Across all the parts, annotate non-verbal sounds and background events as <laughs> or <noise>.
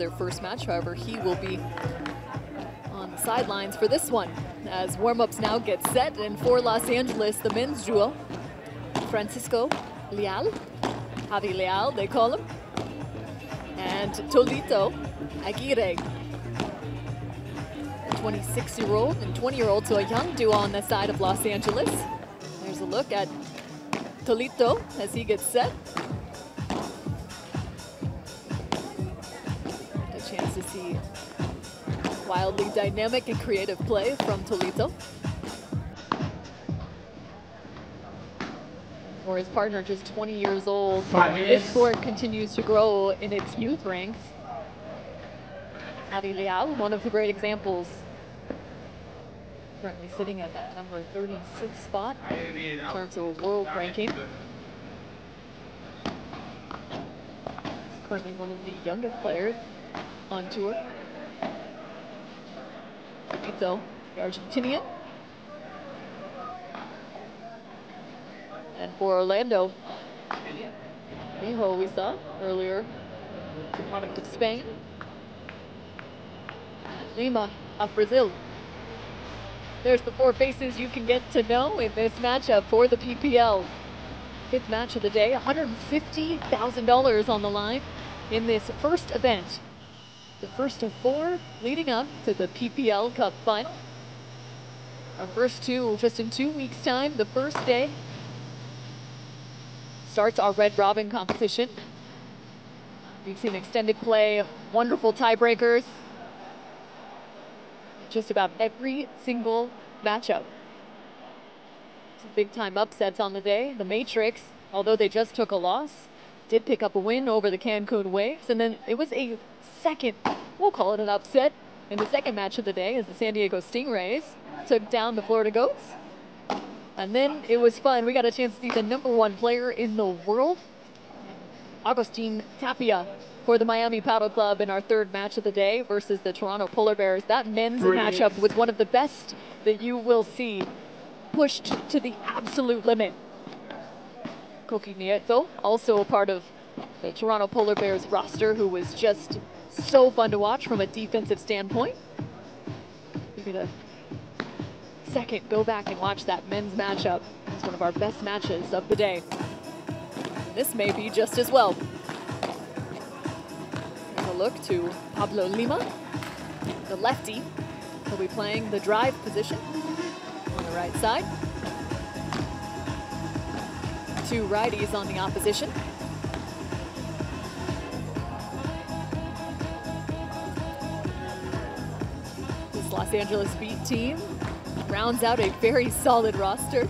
their first match. However, he will be on the sidelines for this one as warm-ups now get set. And for Los Angeles, the men's duo, Francisco Leal, Javi Leal, they call him, and Tolito Aguirre. A 26-year-old and 20-year-old, so a young duo on the side of Los Angeles. There's a look at Tolito as he gets set. See wildly dynamic and creative play from Tolito. Or his partner, just 20 years old. Five This sport continues to grow in its youth ranks. Leal, one of the great examples. Currently sitting at that number 36 spot in terms of world ranking. Currently one of the youngest players on tour. Benito, the Argentinian. And for Orlando, Lijo we saw earlier, Spain. Lima of Brazil. There's the four faces you can get to know in this matchup for the PPL. Fifth match of the day, $150,000 on the line in this first event. The first of four leading up to the PPL Cup final. Our first two just in two weeks' time. The first day starts our round robin competition. We've seen extended play, wonderful tiebreakers. Just about every single matchup. Some big time upsets on the day. The Matrix, although they just took a loss, did pick up a win over the Cancun Waves. And then it was a second, we'll call it an upset, in the second match of the day as the San Diego Stingrays took down the Florida Goats. And then it was fun. We got a chance to see the number one player in the world, Agustin Tapia, for the Miami Padel Club in our third match of the day versus the Toronto Polar Bears. That men's Three. matchup was one of the best that you will see, pushed to the absolute limit. Koki Nieto, also a part of the Toronto Polar Bears roster, who was just so fun to watch from a defensive standpoint. Give me a second, go back and watch that men's matchup. It's one of our best matches of the day. This may be just as well. Here's a look to Pablo Lima, the lefty. He'll be playing the drive position on the right side. Two righties on the opposition. Los Angeles Beat team rounds out a very solid roster.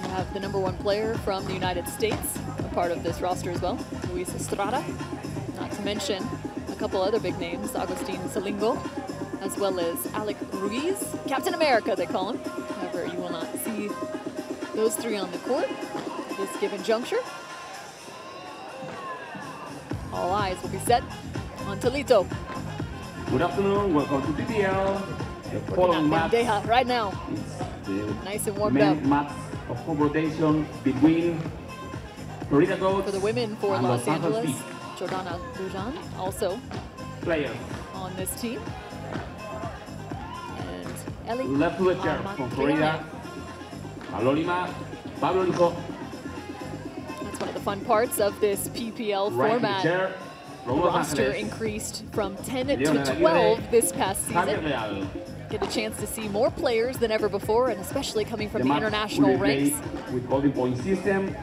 We have the number one player from the United States, a part of this roster as well, Luis Estrada. Not to mention a couple other big names, Agustin Silingo, as well as Alec Ruiz, Captain America they call him. However, you will not see those three on the court at this given juncture. All eyes will be set on Tolito. Good afternoon, welcome to PPL. The following match right now. Nice and warmed up. match of confrontation between Florida Goats For the women for and Los Angeles Angeles, Jordana Lujan also players. on this team. And Ellie Left to the chair from Florida, Pablo Lima, Pablo Lijo. That's one of the fun parts of this PPL Right format. Chair from Los Roster increased from 10 to 12 this past season. Get a chance to see more players than ever before, and especially coming from the, match international will be played ranks. With golden point system.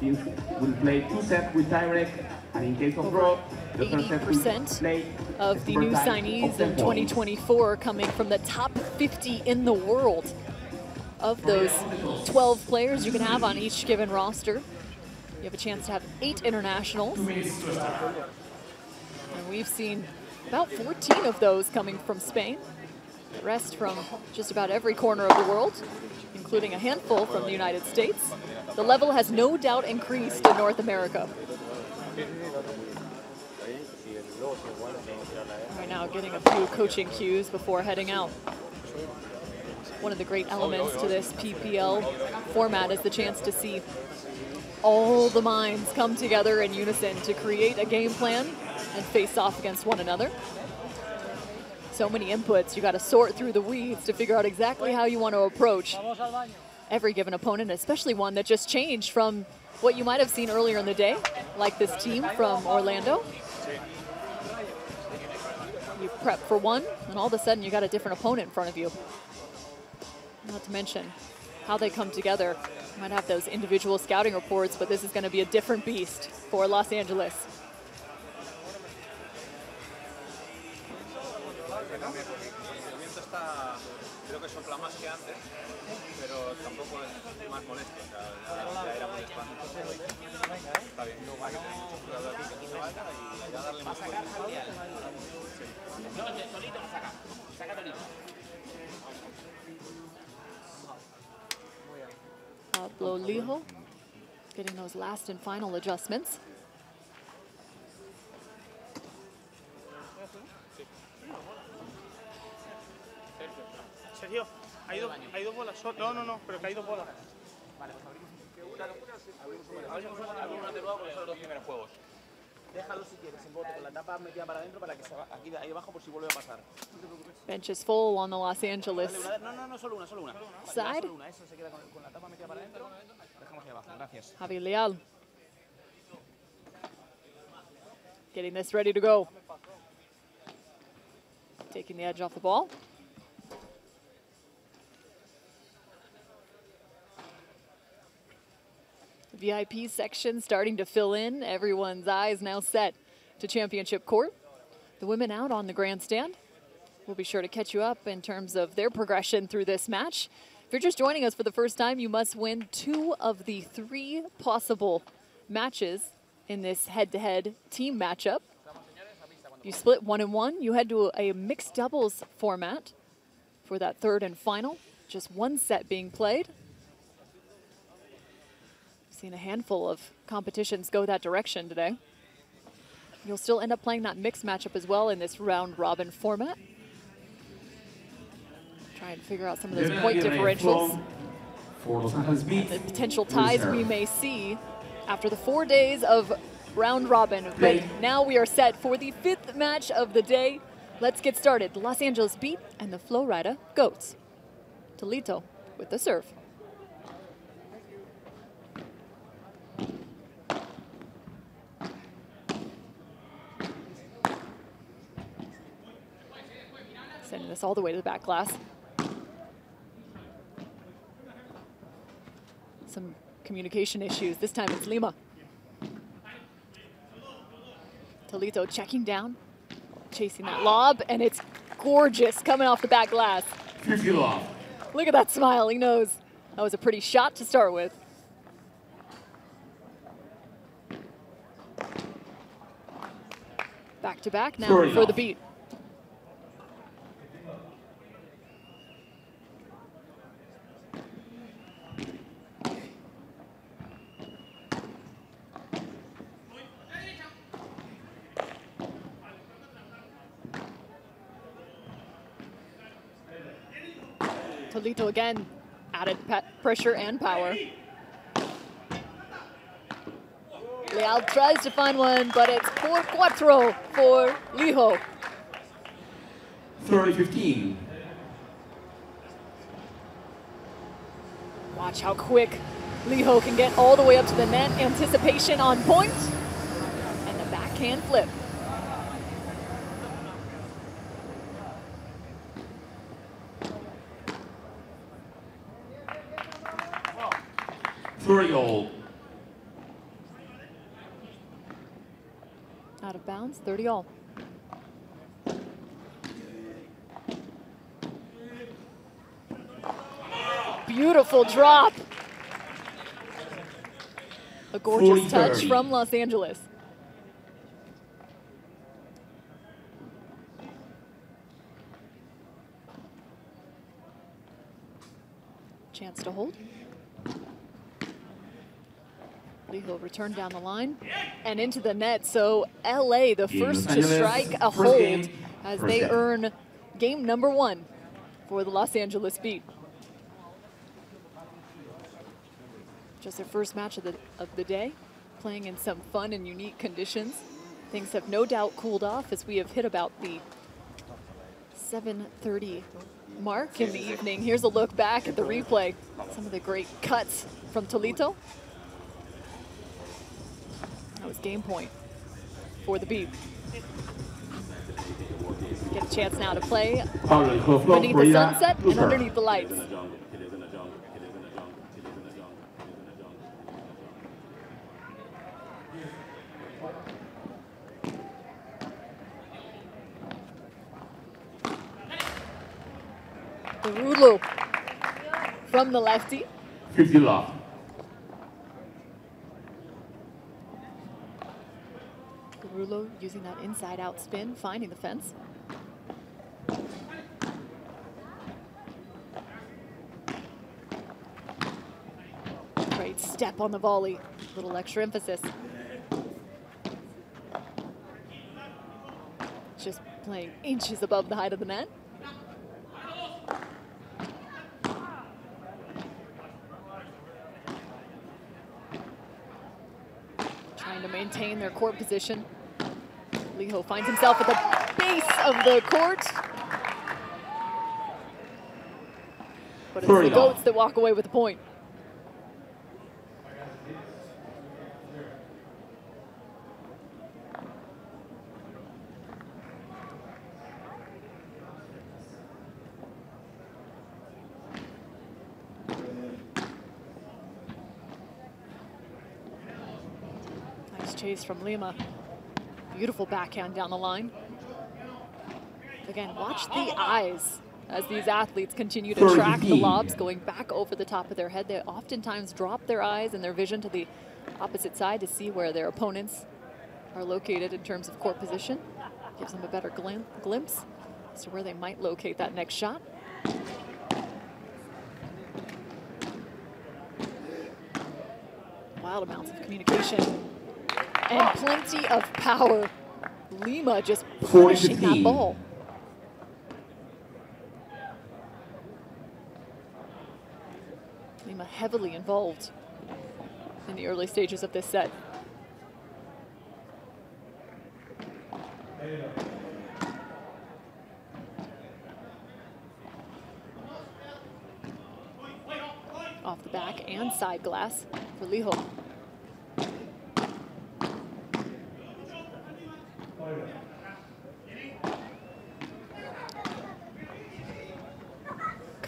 Teams will play two sets with tiebreak, and in case of Over draw, the third set will 80% Of the new signees of 10 in points. 2024 coming from the top 50 in the world. Of those 12 players you can have on each given roster, you have a chance to have eight internationals. And we've seen about 14 of those coming from Spain. The rest from just about every corner of the world, including a handful from the United States. The level has no doubt increased in North America. Right now, getting a few coaching cues before heading out. One of the great elements to this PPL format is the chance to see all the minds come together in unison to create a game plan and face off against one another. So many inputs, you got to sort through the weeds to figure out exactly how you want to approach every given opponent, especially one that just changed from what you might have seen earlier in the day, like this team from Orlando. You prep for one, and all of a sudden you got a different opponent in front of you. Not to mention how they come together. Might have those individual scouting reports, but this is going to be a different beast for Los Angeles. Pablo Lijo getting those last and final adjustments. Sergio, hay dos, hay dos bolas. No, no, no, pero que hay dos bolas. Abrimos de nuevo porque son los dos primeros juegos. Déjalo si quieres con la tapa metida para adentro para que se va aquí ahí abajo por si vuelve a pasar. Bench is full on the Los Angeles no, no, no, solo una, solo una. side. Solo una, eso se queda con, con la tapa metida para adentro. Dejamos ahí abajo, gracias. Javi Leal getting this ready to go. Taking the edge off the ball. VIP section starting to fill in. Everyone's eyes now set to championship court. The women out on the grandstand. We'll be sure to catch you up in terms of their progression through this match. If you're just joining us for the first time, you must win two of the three possible matches in this head-to-head team matchup. You split one and one. You head to a mixed doubles format for that third and final. Just one set being played. Seen a handful of competitions go that direction today. You'll still end up playing that mixed matchup as well in this round robin format. Try and figure out some of those point differentials For Los Angeles Beat. the potential ties we may see after the four days of round robin. But now we are set for the fifth match of the day. Let's get started. The Los Angeles Beat and the Flowrida Goats. Tolito with the serve. This all the way to the back glass. Some communication issues. This time it's Lima. Tolito checking down, chasing that lob, and it's gorgeous coming off the back glass. Look at that smile. He knows that was a pretty shot to start with. Back to back now Sorry, for the beat. Tolito again added pressure and power. Leal tries to find one, but it's por cuatro for Lijo. 30 15. Watch how quick Lijo can get all the way up to the net. Anticipation on point. And the backhand flip. Out of bounds, 30 all. Beautiful drop. A gorgeous touch 40-30. from Los Angeles. Chance to hold. Will return down the line and into the net. So LA, the first to strike a hold as they earn game number one for the Los Angeles Beat. Just their first match of the, of the day, playing in some fun and unique conditions. Things have no doubt cooled off as we have hit about the 7.30 mark in the evening. Here's a look back at the replay. Some of the great cuts from Tolito. Game point for the beat. Get a chance now to play beneath the sunset and underneath the lights. Derulo from the lefty. 50 love. Using that inside out spin, finding the fence. Great step on the volley. a Little extra emphasis. Just playing inches above the height of the net. Trying to maintain their court position. Lijo finds himself at the base of the court. But it's the goats that walk away with the point. Nice chase from Lima. Beautiful backhand down the line. Again, watch the eyes as these athletes continue to track the lobs going back over the top of their head. They oftentimes drop their eyes and their vision to the opposite side to see where their opponents are located in terms of court position. Gives them a better glim- glimpse as to where they might locate that next shot. Wild amounts of communication and plenty of power. Lima just punishing that ball. Lima heavily involved in the early stages of this set. Off the back and side glass for Lijo.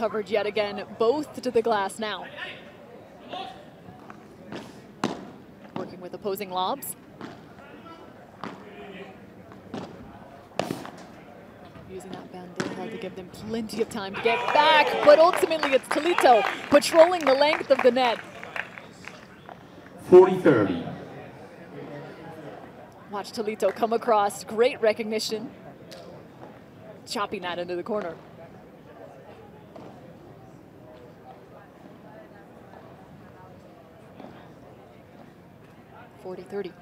Covered yet again, both to the glass now. Working with opposing lobs. Using that bandeja to give them plenty of time to get back, but ultimately it's Tolito patrolling the length of the net. 40 30. Watch Tolito come across, great recognition. Chopping that into the corner. Forty thirty.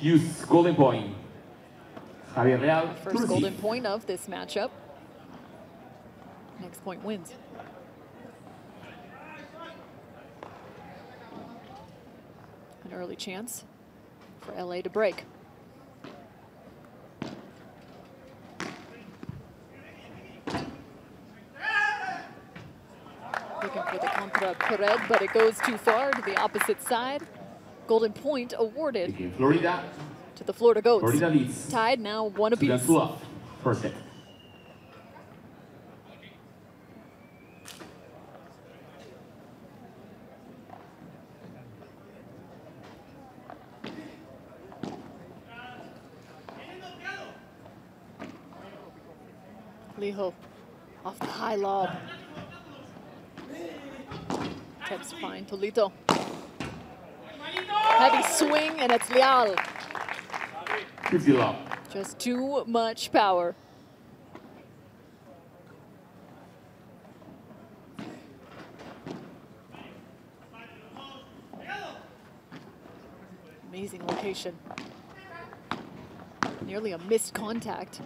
Use golden point. Javier Leal. First golden point of this matchup. Next point wins. An early chance for LA to break. Looking for the contra pared, but it goes too far to the opposite side. Golden point awarded Florida. to the Florida Goats. Florida leads. Tied now one apiece. to. First set. Lijo off the high lob. To find Tolito. Heavy swing and it's Leal. 50 love. Just too much power. Amazing location. Nearly a missed contact.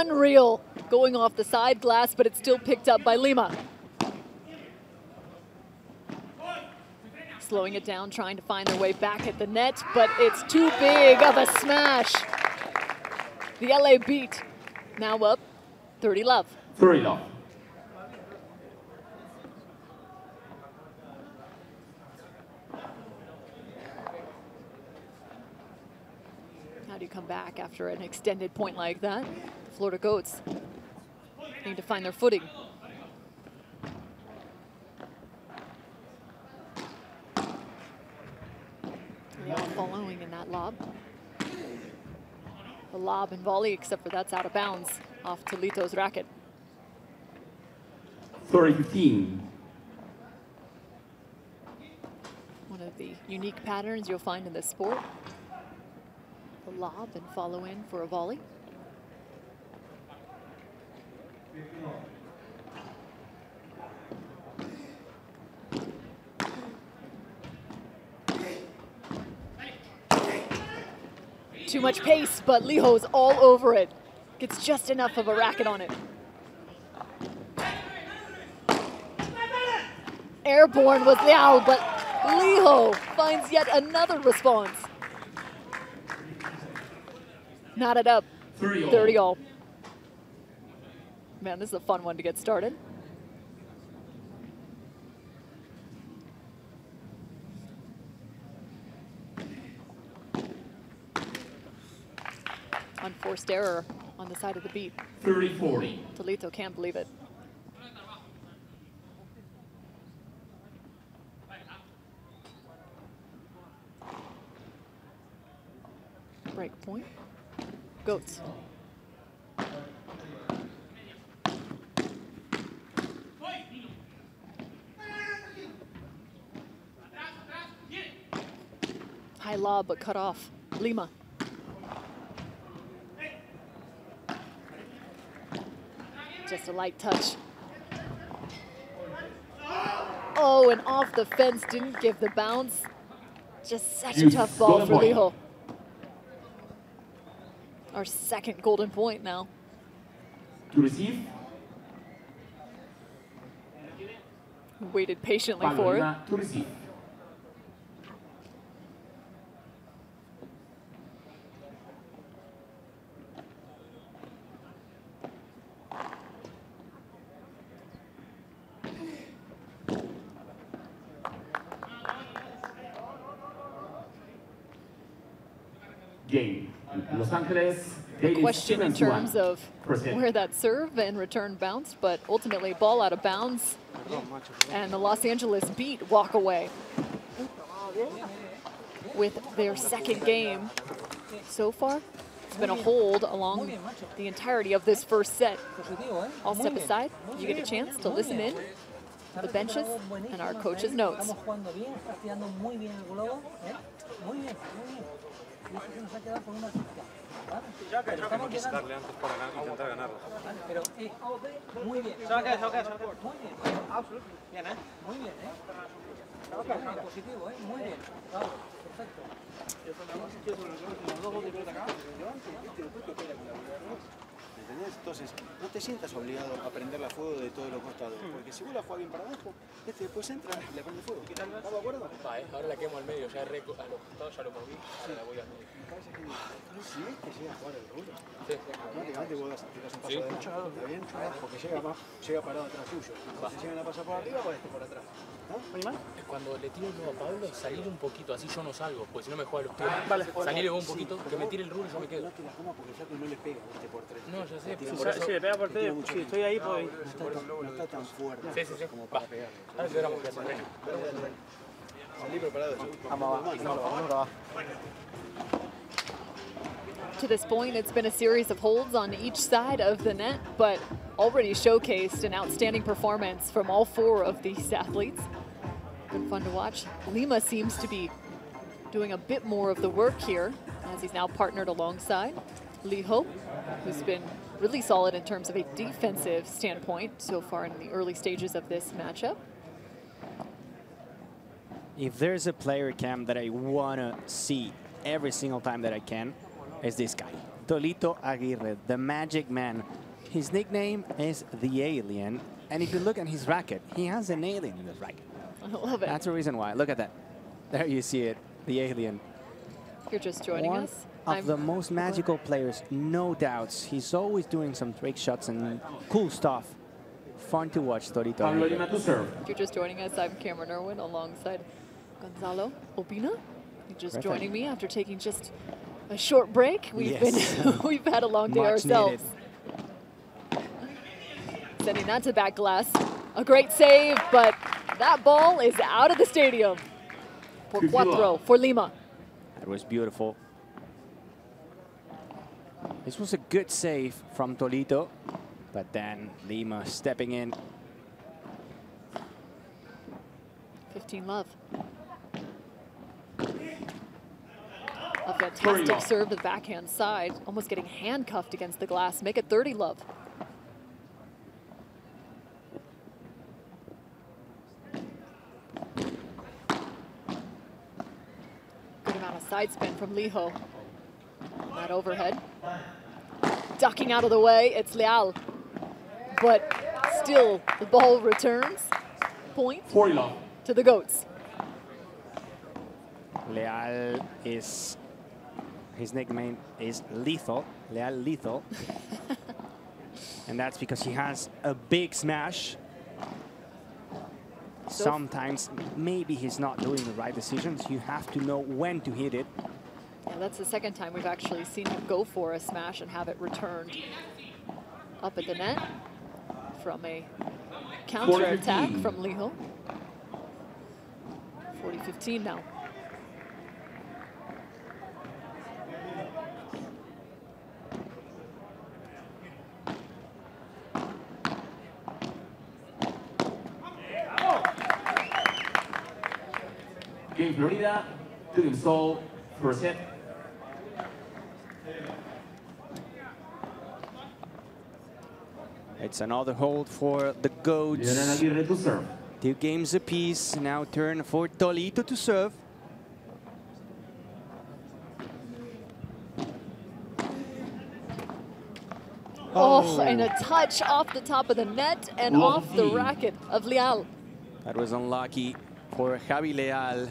Unreal. Going off the side glass, but it's still picked up by Lima. Slowing it down, trying to find their way back at the net, but it's too big of a smash. The LA beat now up 30 love. 30 love. How do you come back after an extended point like that? Florida Goats need to find their footing. They all following in that lob. The lob and volley, except for that's out of bounds off Tolito's racket. 30 15. One of the unique patterns you'll find in this sport. The lob and follow in for a volley. Too much pace, but Lijo's all over it. Gets just enough of a racket on it. Airborne was Leal, but Lijo finds yet another response. Knotted up, 30 all. 30 all. Man, this is a fun one to get started. Unforced error on the side of the beat. 30 40. Tolito can't believe it. Break point. Goats. High lob, but cut off. Lima. Just a light touch. Oh, and off the fence, didn't give the bounce. Just such a tough ball for. Lijo. Our second golden point now. To receive, Waited patiently for it. To receive. Game. Los Angeles. Daily Question in terms of where that serve and return bounced, but ultimately ball out of bounds. And the Los Angeles beat walk away with their second game so far. It's been a hold along the entirety of this first set. I'll step aside. You get a chance to listen in the benches and our coach's notes. Estamos jugando bien, está tirando muy bien el globo. ¿eh? Muy bien, muy bien. Y eso se nos ha quedado por una chica. ¿vale? Pero estamos llegando. antes para intentar ganarlo. ¿vale? Pero eh, muy bien. Se va a quedar, se va a quedar, se va a quedar. Muy bien. Bien, ¿eh? Muy bien, ¿eh? Muy bien, positivo, ¿eh? Muy bien. Bravo, perfecto. ¿Entendés? Entonces, no te sientas obligado a prender la fuego de todos los costados. Porque si vos la jugás bien para abajo, este después entra y le prende fuego. ¿Estás de acuerdo? Va, eh, ahora la quemo al medio, ya reco a los costados ya lo moví, ahora la voy a medio. Si ves que llega a jugar el rulo, Sí. automáticamente vos das, tirás un paso Sí. adelante, ¿está bien? Porque llega, llega parado atrás tuyo. Si llegan a pasar por arriba, pues este por atrás. ¿no? Cuando le tiro el nuevo a Pablo, salir un poquito, así yo no salgo, porque si no me juega los pies. Vale. Salirle un poquito, que me tire el rulo y yo me quedo. No te la porque el flaco no le pega este por tres. No, ya sé, pero por eso... Si le pega por Te tira tres, mucho. si estoy ahí, pues. No está tan, no está tan fuerte Sí, sí, sí. como para pegar. Ahora esperamos que se frene. Salí preparado. Vamos abajo, vamos abajo. To this point, it's been a series of holds on each side of the net, but already showcased an outstanding performance from all four of these athletes. Been fun to watch. Lima seems to be doing a bit more of the work here as he's now partnered alongside Lijo, who's been really solid in terms of a defensive standpoint so far in the early stages of this matchup. If there's a player cam that I want to see every single time that I can, is this guy. Tolito Aguirre, the magic man. His nickname is the Alien. And if you look at his racket, he has an alien in his racket. I love it. That's the reason why. Look at that. There you see it, the alien. You're just joining One us. Of I'm- the most magical players, no doubts. He's always doing some trick shots and cool stuff. Fun to watch, Tolito. Pablo Aguirre. Lima to serve. If you're just joining us, I'm Cameron Irwin alongside Gonzalo Opina. You're just Perfect. joining me after taking just a short break. We've Yes. been <laughs> we've had a long day Much ourselves. needed. Sending that to back glass. A great save, but that ball is out of the stadium. For Cuatro, for Lima. That was beautiful. This was a good save from Tolito, but then Lima stepping in. 15 love. A fantastic serve to the backhand side, almost getting handcuffed against the glass. Make it 30 love. Good amount of side spin from Lijo. That overhead. Ducking out of the way, it's Leal. But still, the ball returns. Point 40 love. to the goats. Leal is, his nickname is Lethal, Leal Lethal. <laughs> and that's because he has a big smash. So- Sometimes maybe he's not doing the right decisions. You have to know when to hit it. Yeah, that's the second time we've actually seen him go for a smash and have it returned up at the net from a counter attack from Lijo. 40-15 now. Game Florida to install first set. It's another hold for the Goats. Leonel Aguirre to serve. Two games apiece. Now turn for Tolito to serve. Oh, and a oh. touch off the top of the net and off the racket of Leal. That was unlucky for Javi Leal.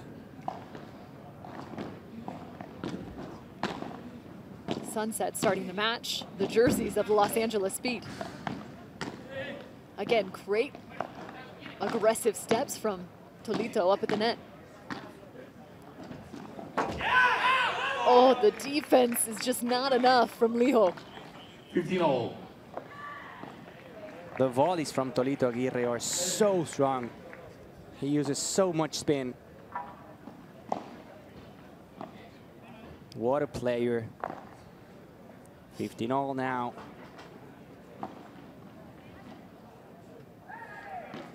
Sunset starting the match. The jerseys of the Los Angeles Speed. Again, great aggressive steps from Tolito up at the net. Oh, the defense is just not enough from Lijo. 15 all. The volleys from Tolito Aguirre are so strong. He uses so much spin. What a player. 15 all now.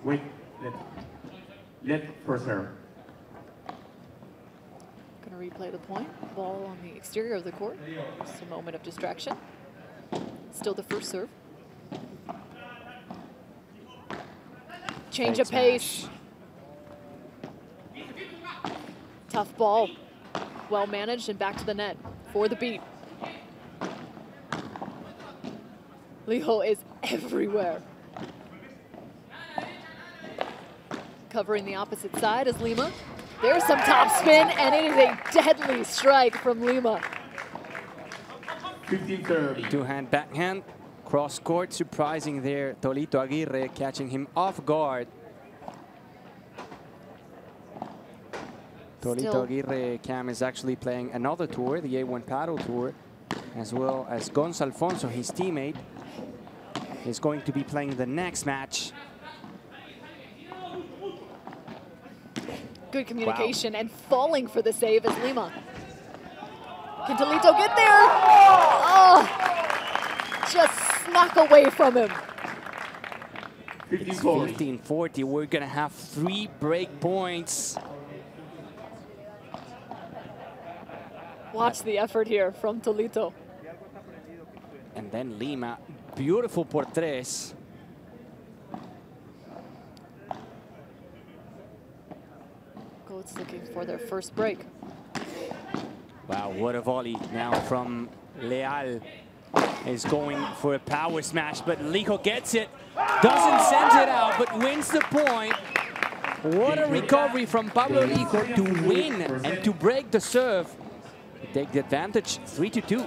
Wait, let, let first serve. Going to replay the point. Ball on the exterior of the court. Just a moment of distraction. Still the first serve. Change Great of pace. Tough ball. Well managed and back to the net for the beat. Lijo is everywhere. Covering the opposite side is Lima. There's some top spin, and it is a deadly strike from Lima. 15-30. Two-hand backhand. Cross court, surprising there. Tolito Aguirre catching him off guard. Tolito Still- Aguirre Cam is actually playing another tour, the A1 Padel Tour, as well as Gonz Alfonso, his teammate, is going to be playing the next match. Good communication and falling for the save is Lima. Can Tolito get there? Oh, just snuck away from him. 15-40. 15-40, we're gonna have three break points. Watch the effort here from Tolito. And then Lima, beautiful por tres. Goats looking for their first break. Wow, what a volley now from Leal. Is going for a power smash, but Lijo gets it. Doesn't send it out, but wins the point. What a recovery from Pablo Lijo to win and to break the serve. Take the advantage, 3 to 2.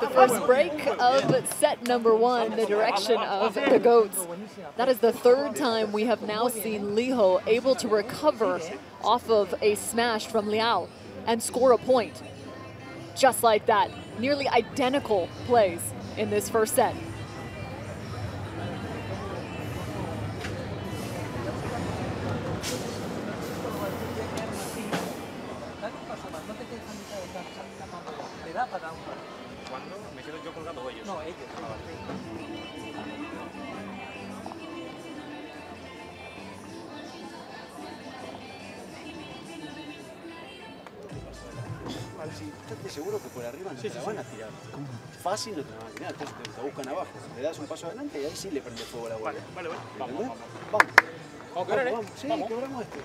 The first break of set number one, the direction of the Goats. That is the third time we have now seen Lijo able to recover off of a smash from Leal and score a point. Just like that. Nearly identical plays in this first set. Ellos? Ellos. Maxi, estate seguro que por arriba no te la van a tirar. Fácil no te la van a tirar, entonces te, buscan abajo. Le das un paso adelante y ahí sí le prende fuego a la bola. Vale, vale. Vamos, ¿Entendés? vamos. Vamos. Vamos a quebrar, ¿eh? Vamos, sí, Vamos. quebramos este.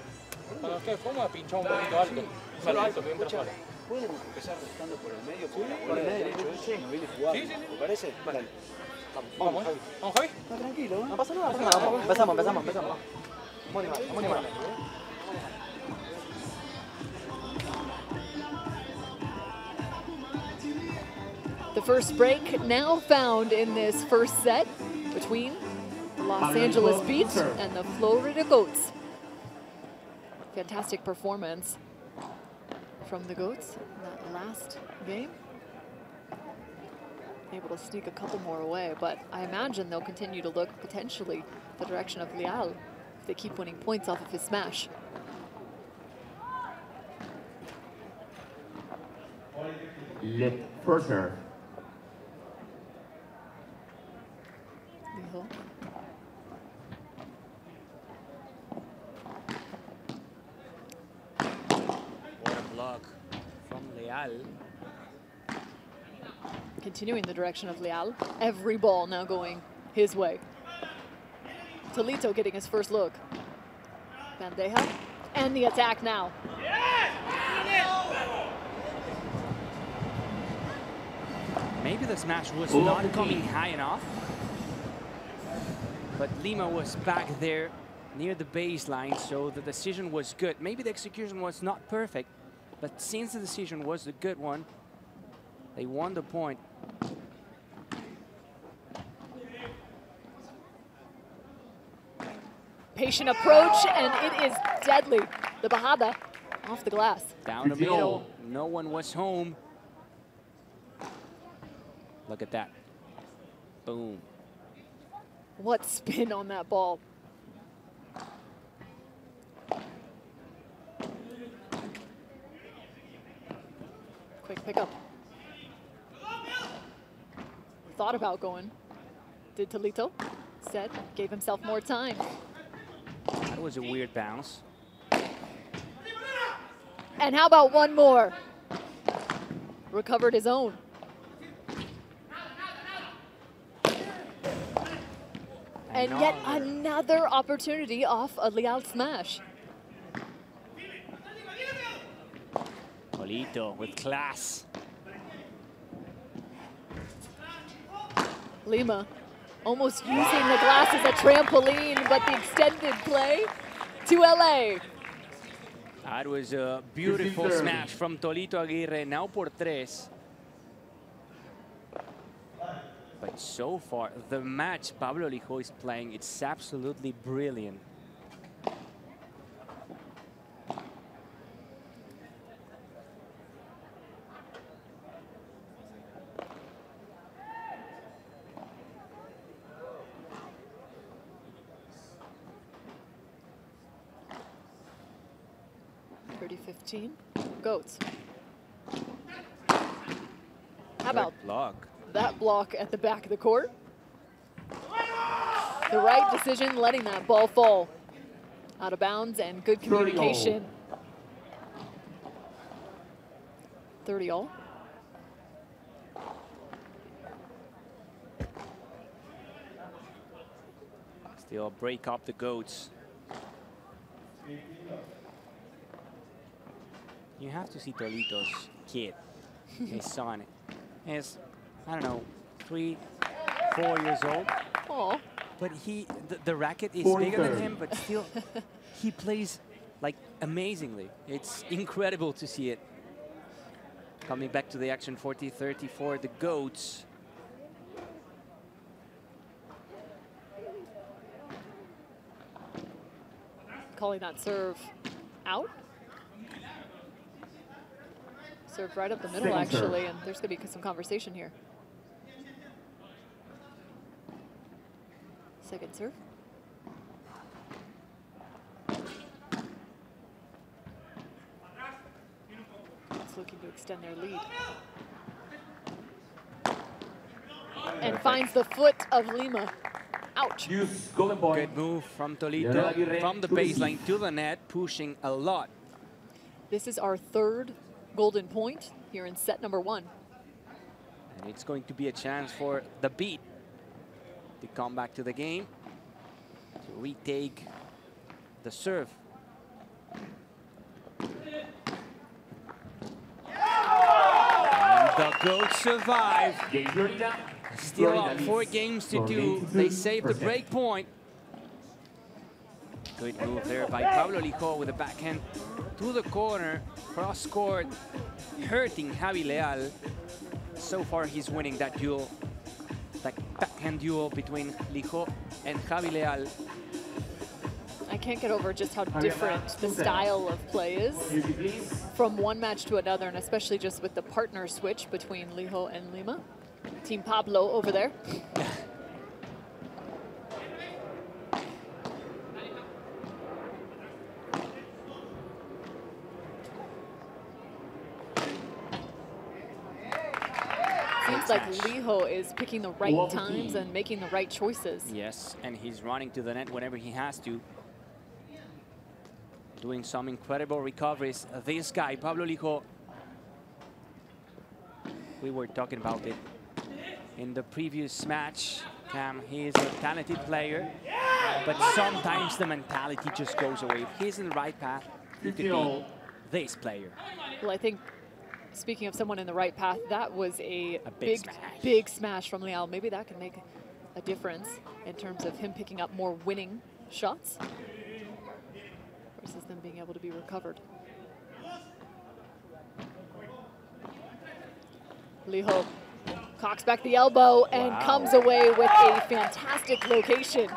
Cuando nos quede fondo, pinchamos un poquito alto. Solo alto, que entra Escucha. Pueden empezar restando por el medio, por la bola de derecho, eso no viene jugando. Sí, sí, sí. ¿Te parece? Dale. Vamos, Javi. Vamos, Javi. Está tranquilo, ¿eh? No pasa nada, pasa nada. Empezamos, empezamos, empezamos. Vamos animar, vamos animar. The first break now found in this first set between the Los Angeles Beats and the Florida Goats. Fantastic performance from the Goats in that last game. Able to sneak a couple more away, but I imagine they'll continue to look potentially the direction of Leal if they keep winning points off of his smash. Serve. Lijo. What a block from Leal. continuing the direction of Leal. Every ball now going his way. Tolito getting his first look. Bandeja. And the attack now. Maybe the smash was Ooh. not coming high enough. But Lima was back there near the baseline, so the decision was good. Maybe the execution was not perfect, but since the decision was a good one, they won the point. Patient approach, and it is deadly. The Bajada off the glass. Down the middle, no one was home. Look at that. Boom. What spin on that ball. Pickup. Thought about going. Did Tolito. Said, gave himself more time. That was a weird bounce. And how about one more? Recovered his own. And yet another opportunity off a Leal smash. Tolito with class. Lima almost using the glass as a trampoline, but the extended play to LA. That was a beautiful 15-30. smash from Tolito Aguirre, now por tres. But so far, the match Pablo Lijo is playing, it's absolutely brilliant. Thirty fifteen. Goats. How Good about block? that block at the back of the court? The right decision, letting that ball fall out of bounds and good 30 all. communication. 30 all. Still break up the goats. You have to see Tolito's kid, his son. Is, I don't know, three, four years old. Oh, But he, the, the racket is Fourth bigger than him, but still, he plays like amazingly. It's incredible to see it. Coming back to the action, 40-30 for the goats. calling that serve out. Served right up the middle, Second serve. actually, and there's going to be some conversation here. Second serve. It's looking to extend their lead. And finds the foot of Lima. Ouch. Use golden point. Good move from Leonel Tolito from the baseline to the net, pushing a lot. This is our third golden point here in set number one. And it's going to be a chance for the beat to come back to the game, to retake the serve. And the GOAT survive. Still Florida up four games to do. They save the break point. Good move there by Pablo Lijo with a backhand to the corner, cross court, hurting Javi Leal. So far, he's winning that duel, that backhand duel between Lijo and Javi Leal. I can't get over just how different the style of play is from one match to another, and especially just with the partner switch between Lijo and Lima. Team Pablo over there. <laughs> like Lijo is picking the right Love times and making the right choices. Yes, and he's running to the net whenever he has to. Doing some incredible recoveries. This guy, Pablo Lijo, we were talking about it in the previous match. Cam, he is a talented player, but sometimes the mentality just goes away. If he's in the right path, he could be this player. Well, I think, speaking of someone in the right path, that was a, A big big, smash. big smash from Leal. Maybe that can make a difference in terms of him picking up more winning shots versus them being able to be recovered. Lijo cocks back the elbow and Wow. comes away with a fantastic location.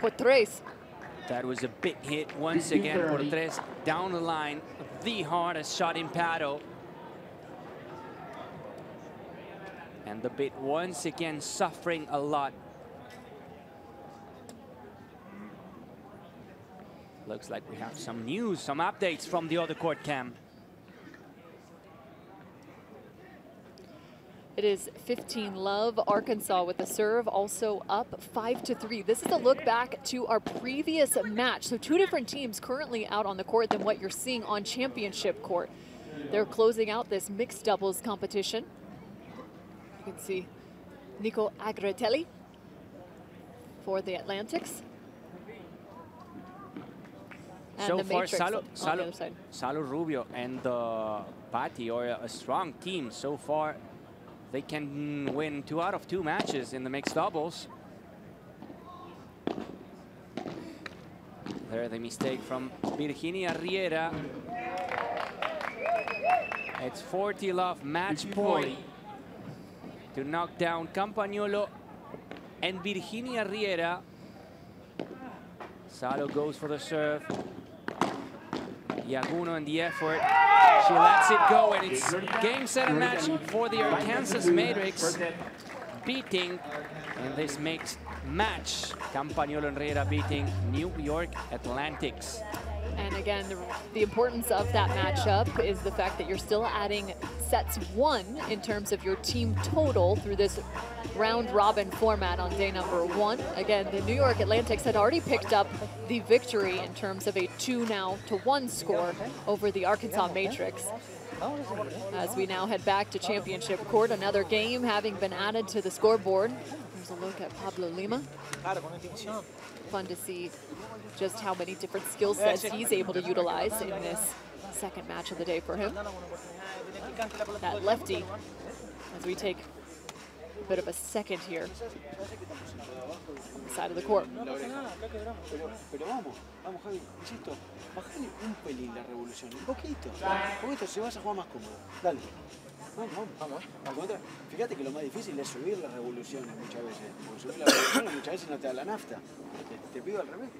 Por tres. That was a big hit once again. 30. Portres down the line, the hardest shot in padel. And the Beat once again suffering a lot. Looks like we have some news, some updates from the other court cam. It is 15 love. Arkansas with the serve, also up 5 to 3. This is a look back to our previous match. So, two different teams currently out on the court than what you're seeing on championship court. They're closing out this mixed doubles competition. You can see Nico Agratelli for the Atlantics. And so the far, Salo, Salo. Salo Rubio and the Patti are a strong team. So far, they can win two out of two matches in the mixed doubles. There, the mistake from Virginia Riera. It's 40 love match point to knock down Campagnolo and Virginia Riera. Salo goes for the serve. Yaguno in the effort. She lets it go, and it's game, set, and match for the Arkansas Matrix beating in this mixed match. Campagnolo and Riera beating New York Atlantics. And again, the, the importance of that matchup is the fact that you're still adding sets one in terms of your team total through this round robin format on day number one. Again, the New York Atlantics had already picked up the victory in terms of a two now to one score over the Arkansas Matrix. As we now head back to championship court, another game having been added to the scoreboard. Here's a look at Pablo Lima. Fun to see just how many different skill sets he's able to utilize in this second match of the day for him. Dando una oportunidad de tener picante la pelota. That lefty, as we take a bit of a second here on the side of the court. Pero, pero vamos, vamos Javi, insisto, bajale un pelín la revolución, un poquito, un poquito, si vas a jugar más cómodo, dale. Vamos, vamos, vamos. Al contrario, fíjate que lo más difícil es subir las revoluciones muchas veces. Porque subir las revoluciones muchas veces no te da la nafta. Te, te pido al revés.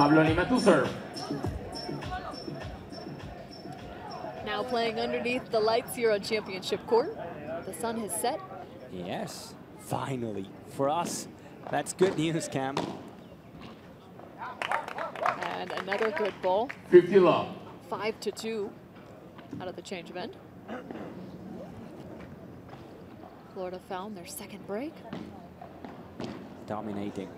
Pablo Lima to serve. Now playing underneath the lights here on championship court. The sun has set. Yes, finally. For us, that's good news, Cam. And another good ball. 50 love. Five to two out of the change of end. Florida found their second break. Dominating.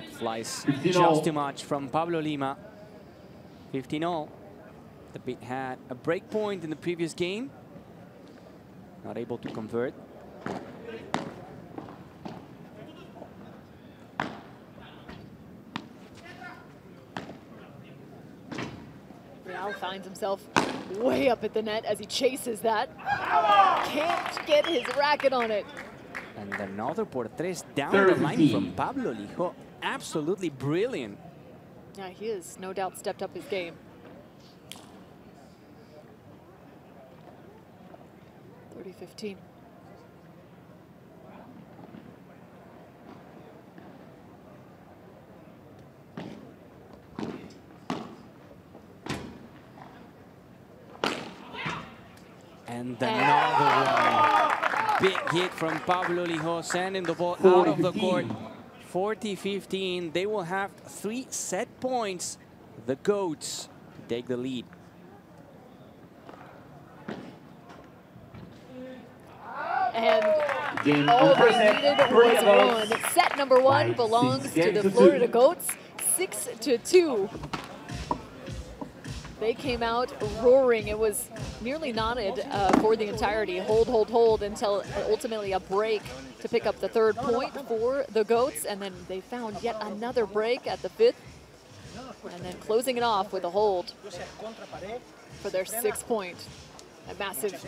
That flies just too much from Pablo Lima. 15-0. The Beat had a break point in the previous game. Not able to convert. Leal finds himself way up at the net as he chases that. Can't get his racket on it. And another por tres down Third the line from Pablo Lijo. Absolutely brilliant. Yeah, he has no doubt stepped up his game. Thirty fifteen. And another one. Big hit from Pablo Lijo, sending the ball out of the court. 40-15. They will have three set points. The Goats take the lead. And Game all they set. needed was one. Set number one belongs to the Florida. Goats, six to two. They came out roaring. It was nearly knotted uh, for the entirety. Hold, hold, hold until ultimately a break to pick up the third point for the Goats. And then they found yet another break at the fifth. And then closing it off with a hold for their sixth point. A massive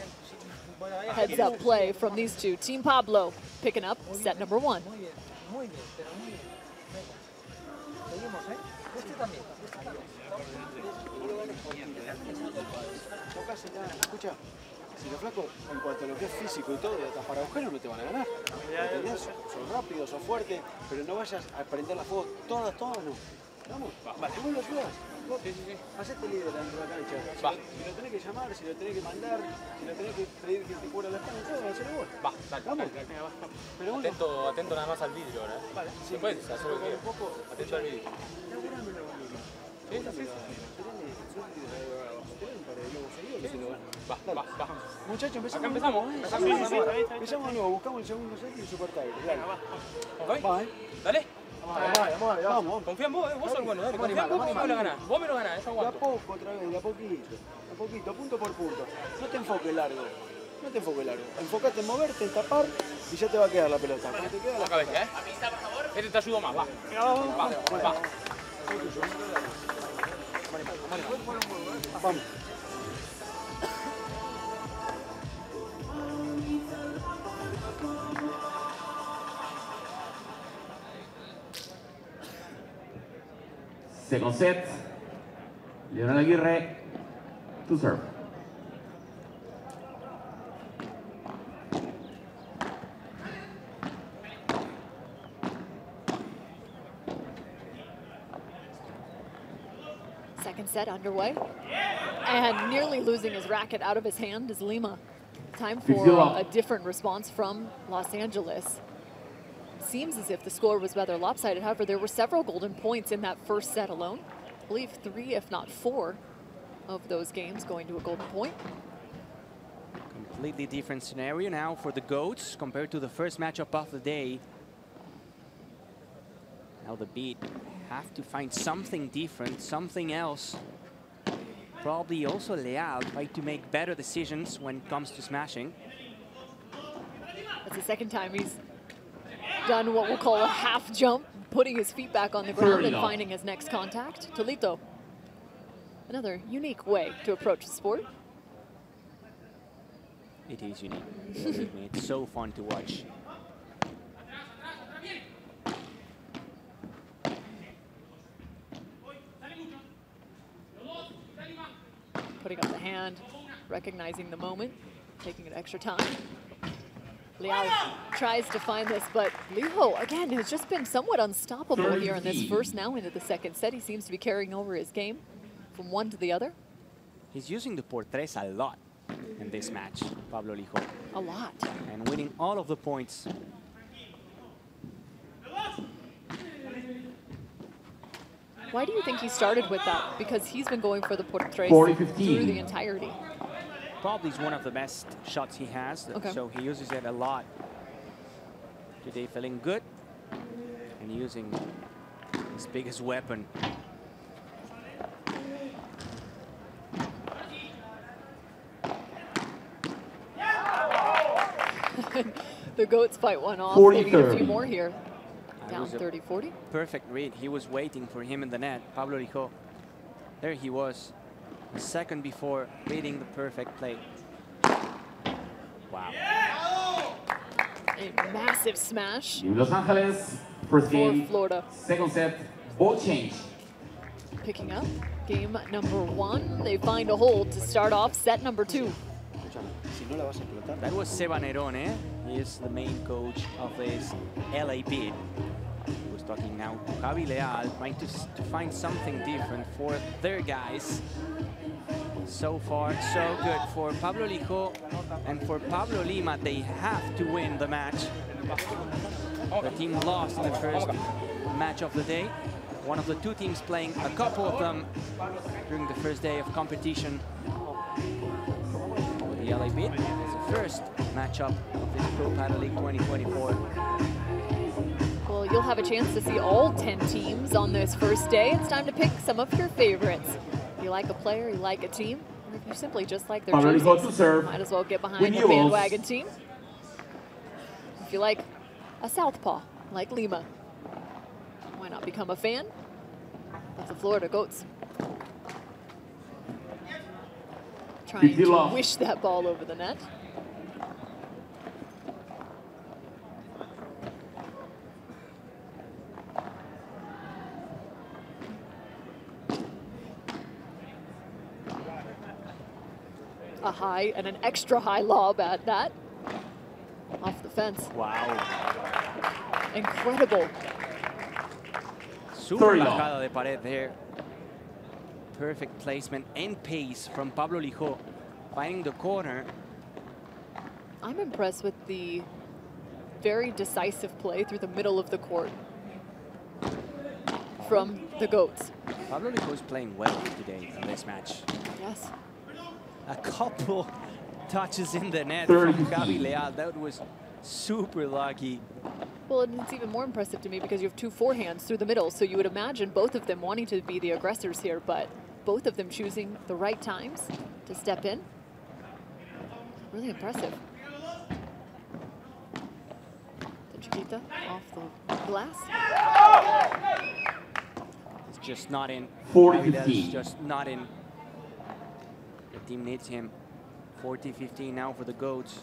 heads up play from these two. Team Pablo picking up set number one. Tocásela, escucha, si los flacos, en cuanto a lo que es físico y todo, de tapar agujeros no te van a ganar. ¿Entendés? Son rápidos, son fuertes, pero no vayas a prender la fuego todas, todas no. Vamos, vale. ¿Vos lo ayudas? Vos, Hacete líder dentro de la cancha. Si, Va. lo, si lo tenés que llamar, si lo tenés que mandar, si lo tenés que pedir que te cubra la espalda, todo, vos. Va, dale, Vamos. dale, dale. Pero bueno, Atento, atento nada más al vidrio ahora. ¿eh? vale, Sí, puedes hacer lo que poco, Atento al vidrio. laburámelo, boludo. Sí, sí, sí. Va, va, va. Muchachos, empezamos. Acá empezamos. de nuevo, ¿eh? Empezamos, Sí, sí, empezamos. sí, Empezamos de nuevo, buscamos el segundo set y el super tiger. Dale. ¿Ok? Va, ¿eh? Dale. Vamos, vamos. Confía en vos, eh. vos sos el bueno. Dale, confía en vos, vos me lo ganás. Vos me lo ganás, yo De a aguanto. poco otra vez, de a poquito. De a poquito, punto por punto. No te enfoques largo. No te enfoques largo. Enfocate en moverte, en tapar y ya te va a quedar la pelota. Cuando te queda la Poca bestia, eh. Este te ayudo más, va. Va, va. Vamos. Second set. Leonel Aguirre to serve. Second set underway. And nearly losing his racket out of his hand is Lima. Time for a different response from Los Angeles. Seems as if the score was rather lopsided. However, there were several golden points in that first set alone. I believe three, if not four, of those games going to a golden point. Completely different scenario now for the Goats compared to the first matchup of the day. Now the Beat have to find something different, something else. Probably also Leal try to make better decisions when it comes to smashing. That's the second time he's done what we'll call a half jump, putting his feet back on the ground and Thirty. finding his next contact. Tolito, another unique way to approach the sport. It is unique. It's so fun to watch. Putting up the hand, recognizing the moment, taking an extra time. Liao tries to find this, but Lijo, again, has just been somewhat unstoppable here in this first now into the second set. He seems to be carrying over his game from one to the other He's using the portres a lot in this match, Pablo Lijo, a lot. and winning all of the points. Why do you think he started with that? Because he's been going for the por tres 40, through the entirety. Probably is one of the best shots he has, Okay. so he uses it a lot. Today feeling good and using his biggest weapon. <laughs> The goats fight one off. 40, Maybe a few more here. Down was 30-40. Perfect read. He was waiting for him in the net. Pablo Lijo. There he was. A second before reading the perfect play. Wow. A massive smash In Los Angeles, first for game, Florida. second set, ball change. Picking up game number one. They find a hold to start off set number two. Escúchame, si no la vas a explotar. That was Seba Nerone. He is the main coach of this LA Beat. Talking now to Javi Leal, trying to, to find something different for their guys. So far, so good for Pablo Lijo and for Pablo Lima. They have to win the match. The team lost in the first match of the day. One of the two teams playing, a couple of them during the first day of competition. The LA Beat is the first matchup of this Pro Padel League 2024. You'll have a chance to see all 10 teams on this first day. It's time to pick some of your favorites. If you like a player, you like a team, or if you simply just like their jerseys, might as well get behind the bandwagon team. If you like a southpaw, like Lima, why not become a fan of the Flowrida Goats? Trying to wish that ball over the net. High and an extra high lob at that. Off the fence. Wow. Incredible. Super Thirty bajada de pared there. Perfect placement and pace from Pablo Lijo. Finding the corner. I'm impressed with the very decisive play through the middle of the court from the Goats. Pablo Lijo is playing well today in this match. Yes. A couple touches in the net Thirty. from Javi Leal. That was super lucky. Well, and it's even more impressive to me because you have two forehands through the middle, so you would imagine both of them wanting to be the aggressors here, but both of them choosing the right times to step in. Really impressive. The Chiquita off the glass. It's just not in. 40, Javi Leal is 15. just not in. Team needs him. 40-15 now for the Goats.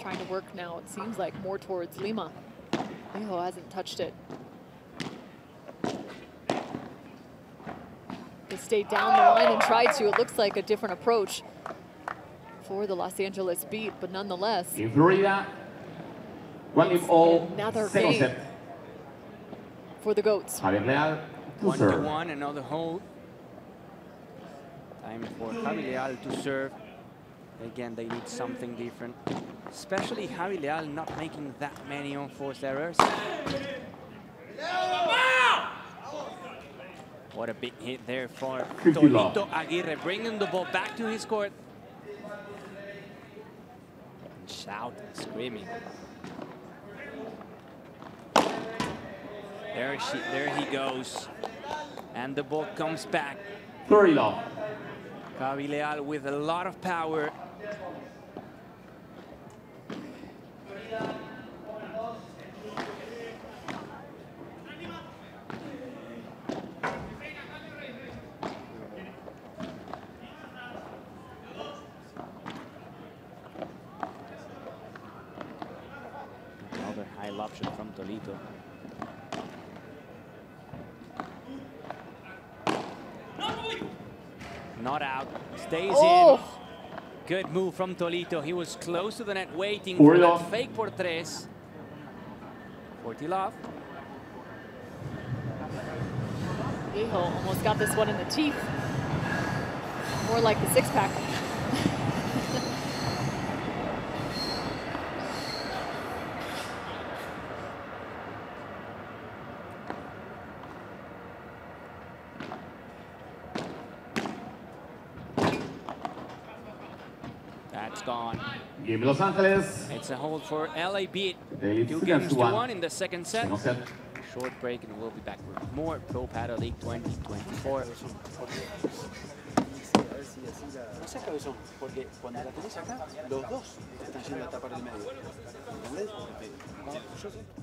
Trying to work now, it seems like, more towards Lima. Leo hasn't touched it. They stayed down the line and tried to. It looks like a different approach for the Los Angeles beat, but nonetheless, In Florida, one game all, Another game. set. for the Goats. Javier Leal to One to serve. one, another hold. Time for Javi Leal to serve. Again, they need something different. Especially Javi Leal not making that many unforced errors. What a big hit there for 50 love. Tolito Aguirre, bringing the ball back to his court. And shouting, screaming. There, she, there he goes. And the ball comes back. 30 love. Javi Leal with a lot of power. Another high lob shot from Tolito. Not out. Stays Oh! in. Good move from Tolito. He was close to the net waiting Four for that fake por tres. 40 love. Viejo almost got this one in the teeth. More like the six pack. That's gone. Game Los Angeles. It's a hold for LA Beat. Two games to one. one in the second set. Set. Short break and we'll be back with more Pro Padel League 2024. No seas cabezón, porque cuando la tenés acá, los dos te están yendo a tapar el medio. ¿Entendés? Yo sé.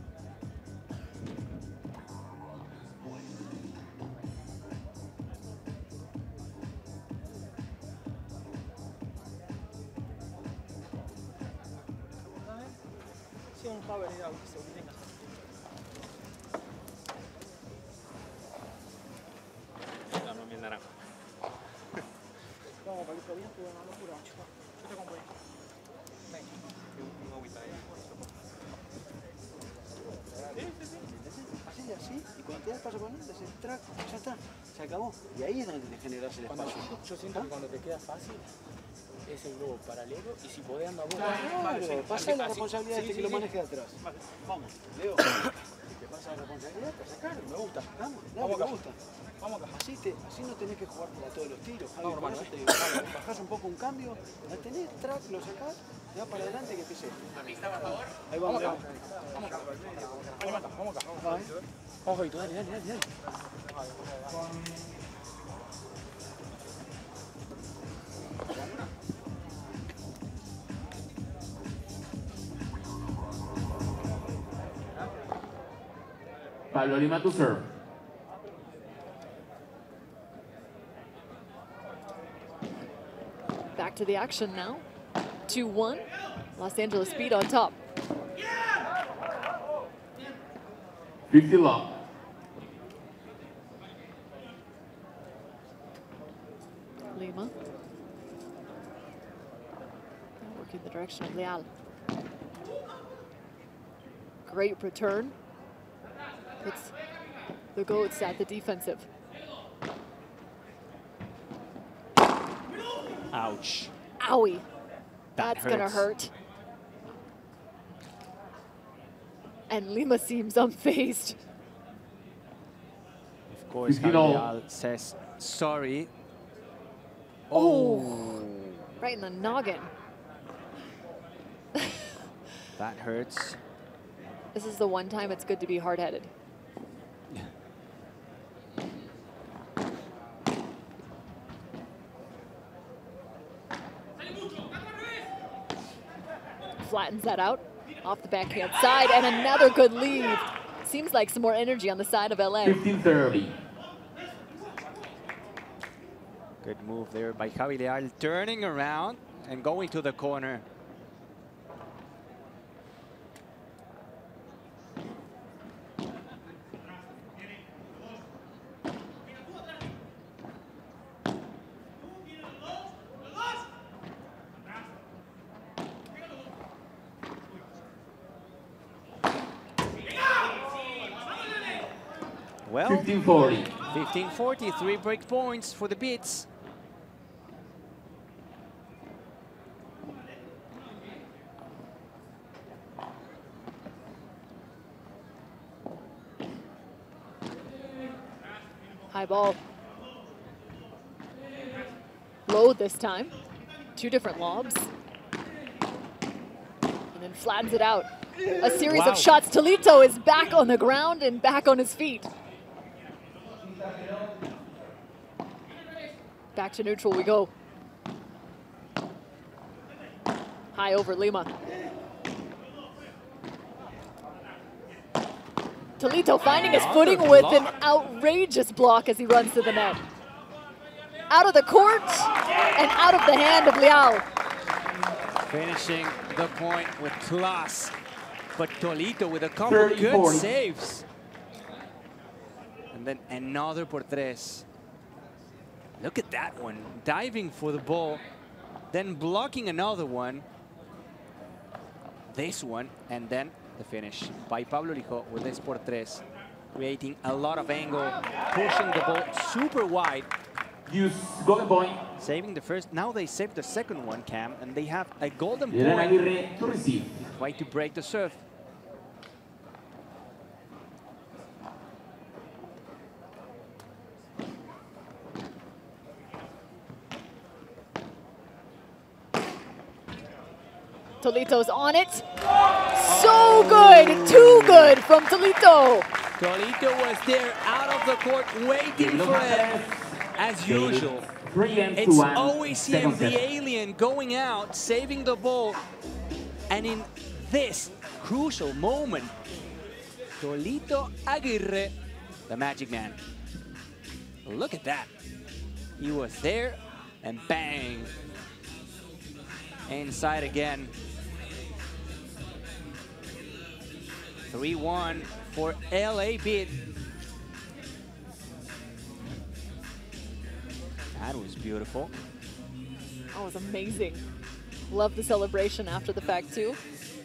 Y ahí es donde te generas el Cuando- espacio. yo siento que cuando te queda fácil es el globo paralelo y si podés andar vos. Claro, pasa la responsabilidad sí, de sí, que lo sí. maneje de atrás. Vamos, Leo. Te. Me gusta. Vamos, Vamos me acá. gusta. Vamos acá. Así, te, así no tenés que jugar para todos los tiros. Vamos, por hermano, te digo, vamos, bajás un poco un cambio, la tenés, track, lo sacás, te vas para adelante que empiece. Ahí vamos. Vamos acá. Vamos acá, vamos acá. Va, eh. Vamos, Javito, dale, dale, dale. dale. Pablo Lima to serve. Back to the action now. 2-1. Los Angeles Beat on top. 50 long. Lima. Working the direction of Leal. Great return. Puts the goats at the defensive. Ouch. Owie. That That's gonna hurt. And Lima seems unfazed. Of course, You know- Javier says sorry. Oh, oh. Right in the noggin. That hurts. This is the one time it's good to be hard-headed. Flattens that out off the backhand side and another good lead. Seems like some more energy on the side of LA. 15 30. Good move there by Javi Leal, turning around and going to the corner. 1540, three break points for the Beats. High ball. Low this time. Two different lobs. And then flattens it out. A series wow. of shots. Tolito is back on the ground and back on his feet. Back to neutral we go. High over Lima. Tolito finding his footing with an outrageous block as he runs to the net. Out of the court and out of the hand of Liao. Finishing the point with class. But Tolito with a couple 30, good 40. saves. And then another por tres. Look at that one. Diving for the ball. Then blocking another one. This one. And then the finish by Pablo Lijo with this por tres. Creating a lot of angle. Pushing the ball super wide. Use golden point. Saving the first. Now they save the second one, Cam. And they have a golden point. Aguirre to receive. Try to break the serve. Tolito's on it. So good, too good from Tolito. Tolito was there out of the court waiting for it Ángeles. as usual. Three It's always him, the alien, going out, saving the ball. And in this crucial moment, Tolito Aguirre, the magic man. Look at that. He was there and bang. Inside again. 3-1 for LA Beat. That was beautiful. That was amazing. Love the celebration after the fact, too.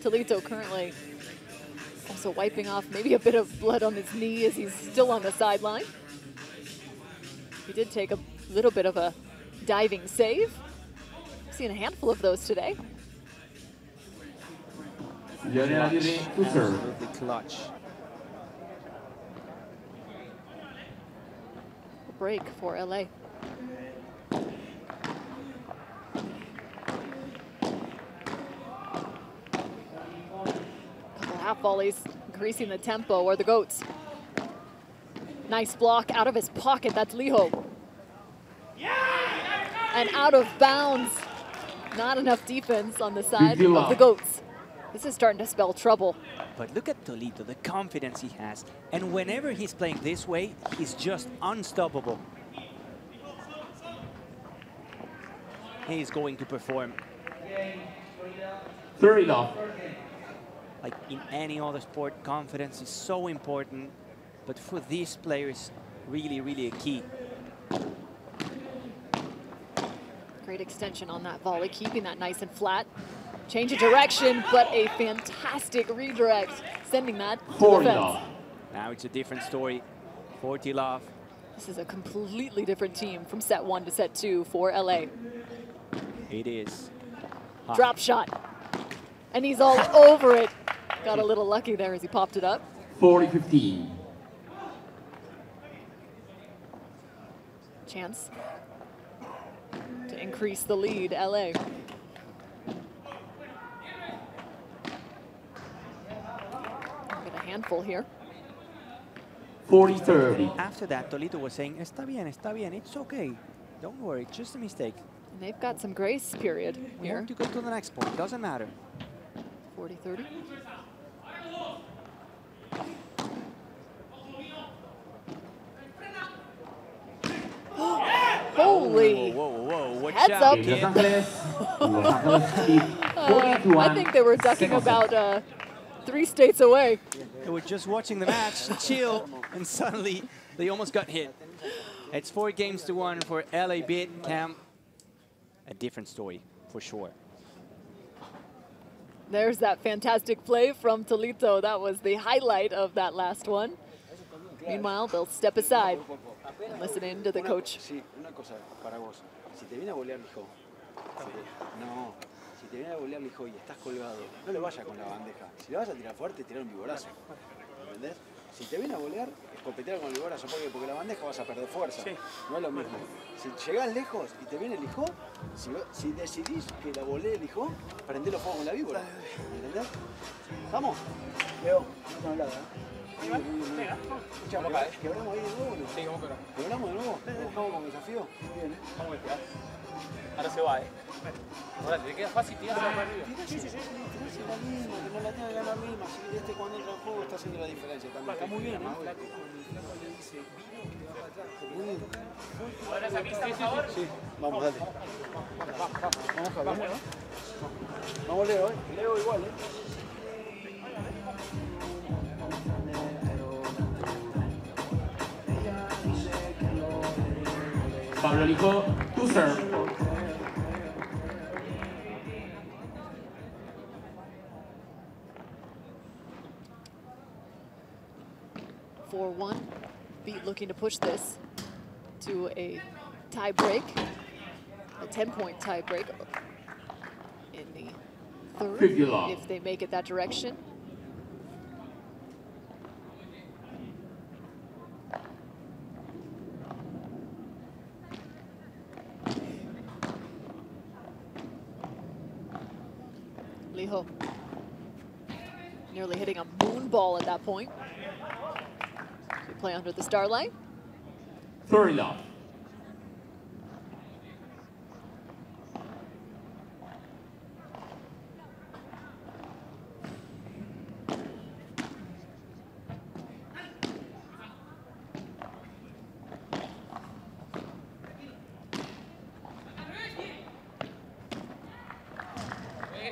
Tolito currently also wiping off maybe a bit of blood on his knee as he's still on the sideline. He did take a little bit of a diving save. Seen a handful of those today. Leonel Aguirre to serve. Absolutely clutch. Break for LA. Couple half volleys, increasing the tempo, or the goats. Nice block out of his pocket. That's Lijo. And out of bounds. Not enough defense on the side of the goats. This is starting to spell trouble. But look at Tolito, the confidence he has. And whenever he's playing this way, he's just unstoppable. He's going to perform 30 love. like in any other sport. Confidence is so important. But for these players, really, really a key. Great extension on that volley, keeping that nice and flat. Change of direction, but a fantastic redirect, sending that to 40 the fence. Now it's a different story. 40 love. This is a completely different team from set one to set two for LA. It is. Hot. Drop shot. And he's all <laughs> over it. Got a little lucky there as he popped it up. 40-15. Chance to increase the lead, LA. Get a handful here. 40-30. After that, Tolito was saying, está bien, está bien, it's okay. Don't worry, just a mistake. And they've got some grace period We here. have to go to the next point, doesn't matter. 40 30. <gasps> Holy! Whoa, whoa, whoa, watch Heads up. Los kid. Ángeles. Los Ángeles lead <laughs> 40 to 1. I think they were ducking about uh, three states away. They were just watching the match, <laughs> chill, and suddenly they almost got hit. It's four games to one for LA Beat Camp. A different story, for sure. There's that fantastic play from Tolito. That was the highlight of that last one. Meanwhile, they'll step aside and listen in to the coach. Te viene a a volear Lijó y estás colgado, no le vayas con la bandeja. Si le vas a tirar fuerte, tirar un viborazo. ¿Entendés? Si te viene a volear, es copetear con el brazo, porque, porque la bandeja vas a perder fuerza. No es lo mismo. Si llegás lejos y te viene el hijo, si, si decidís que la volee el hijo, prendelo fuego con la víbora. ¿Entendés? ¿Estamos? Leo, no te ¿eh? Escuchá, que- ¿Quebramos ahí de nuevo? Sí, vamos a quebrar. ¿Quebramos de nuevo? ¿Buscamos como desafío? Bien, ¿eh? Vamos a. Ahora se va, eh. Ahora te queda fácil, tiras para arriba. Sí, sí, sí, tirarse la misma, que no la que ganar misma. Si este cuando entra en juego está haciendo la diferencia también. Está muy bien, ¿no? Muy bien. Sí, vamos, dale. Vamos, Javier. Vamos, Leo, ¿eh? Leo igual, ¿eh? Pablo Lijo, to serve. Four one. Beat looking to push this to a tie break, a 10-point tie break in the third, if they make it that direction. Lijo nearly hitting a moon ball at that point. Play under the starlight. 30 love.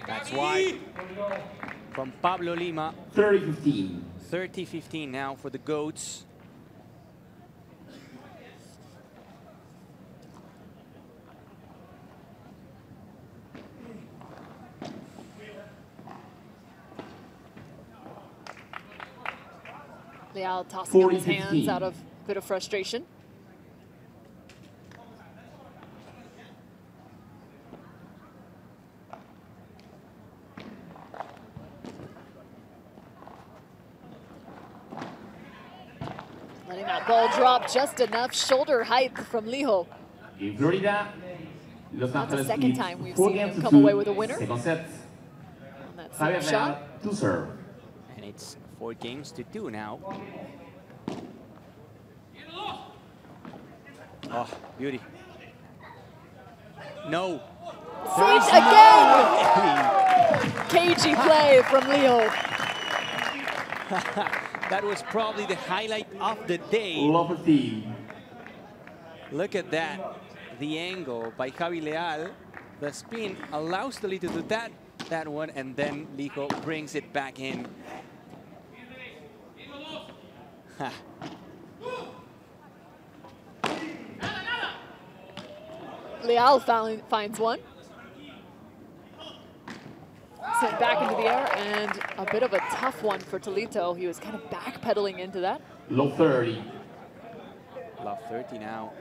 That's wide from Pablo Lima. 30-15. 30-15 now for the Goats. Leal tossing up his 40-15. hands out of a bit of frustration. Letting that ball drop just enough shoulder height from Lijo. In Florida, Los Not the second time we've seen him come two. away with a winner. Second on that Javier same shot. To serve. And it's four games to two now. Oh, beauty. No. Saved again! Cagey play from Leo. <laughs> That was probably the highlight of the day. Love 15. Look at that. The angle by Javi Leal. The spin allows Tolito to do that, that one, and then Lijo brings it back in. Leal found, finds one. Sent back into the air and a bit of a tough one for Tolito. He was kind of backpedaling into that. Love 30. Love 30 now.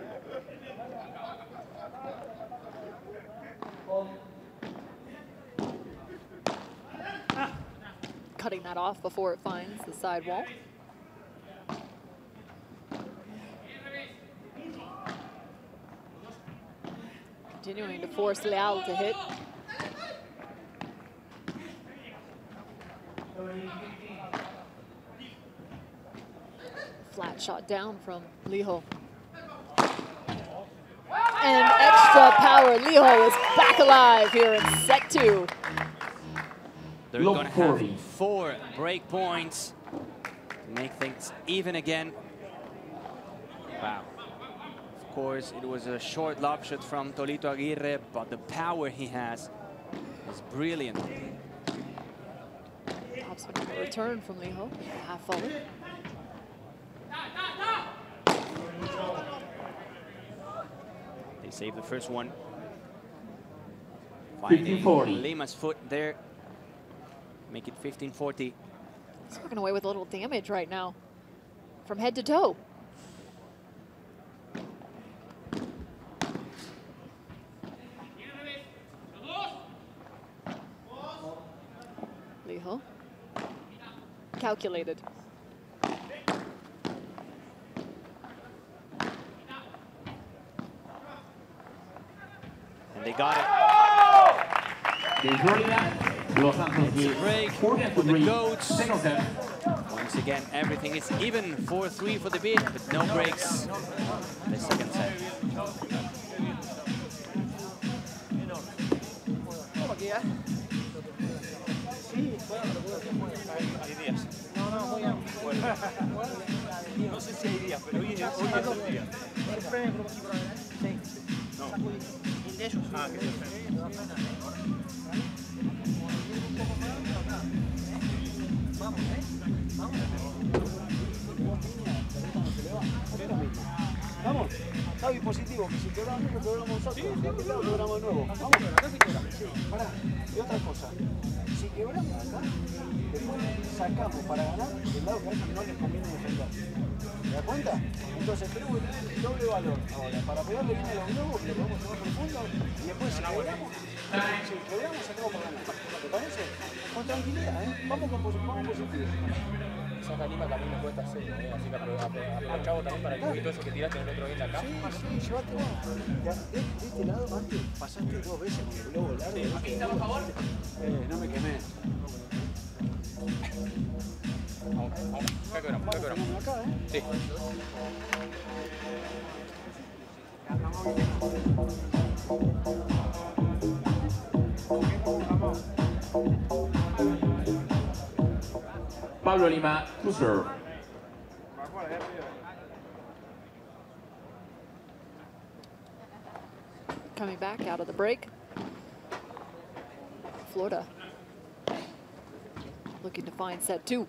Cutting that off before it finds the side wall. Continuing to force Leal to hit. Flat shot down from Lijo. And extra power. Lijo is back alive here in set two. They're Love going to have four break points to make things even again. Wow. Of course, it was a short lob shot from Tolito Aguirre, but the power he has is brilliant. Topspin on return from Lijo. Half forward. They save the first one. 15-40. Finding Lima's foot there. Make it 15-40. He's walking away with a little damage right now. From head to toe. articulated. And they got it. It's a break for the Goats. Once again, everything is even. 4-3 for the beat, but no breaks in the second set. Oh, no sé si hay días, pero hoy es, hoy es un día. Vamos, Javi positivo, que si quebramos uno, quebramos nosotros. Si quebramos, quebramos nuevo. Vamos, sí, pará. Y otra cosa, si quebramos acá, después sacamos para ganar el lado que a ellos no les conviene defender. ¿Te das cuenta? Entonces tenemos que tener doble valor ahora. Para pegarle bien a los globos, vamos a más profundo, y después si quebramos, si quebramos, sacamos para ganar. ¿Te parece? Con tranquilidad, ¿eh? Vamos con vamos positivo. Esa calima que a mí me cuesta hacer, ¿eh? así que apro- apro- aprovechamos también para un poquito eso que tiraste el otro bien acá. Sí, sí, llévatelo. Ya, de, de este lado antes pasaste dos veces con el globo largo. ¿Aquí estamos a favor? Eh, no me quemé. Sí. Pablo Lima to serve. Coming back out of the break. Florida looking to find set two.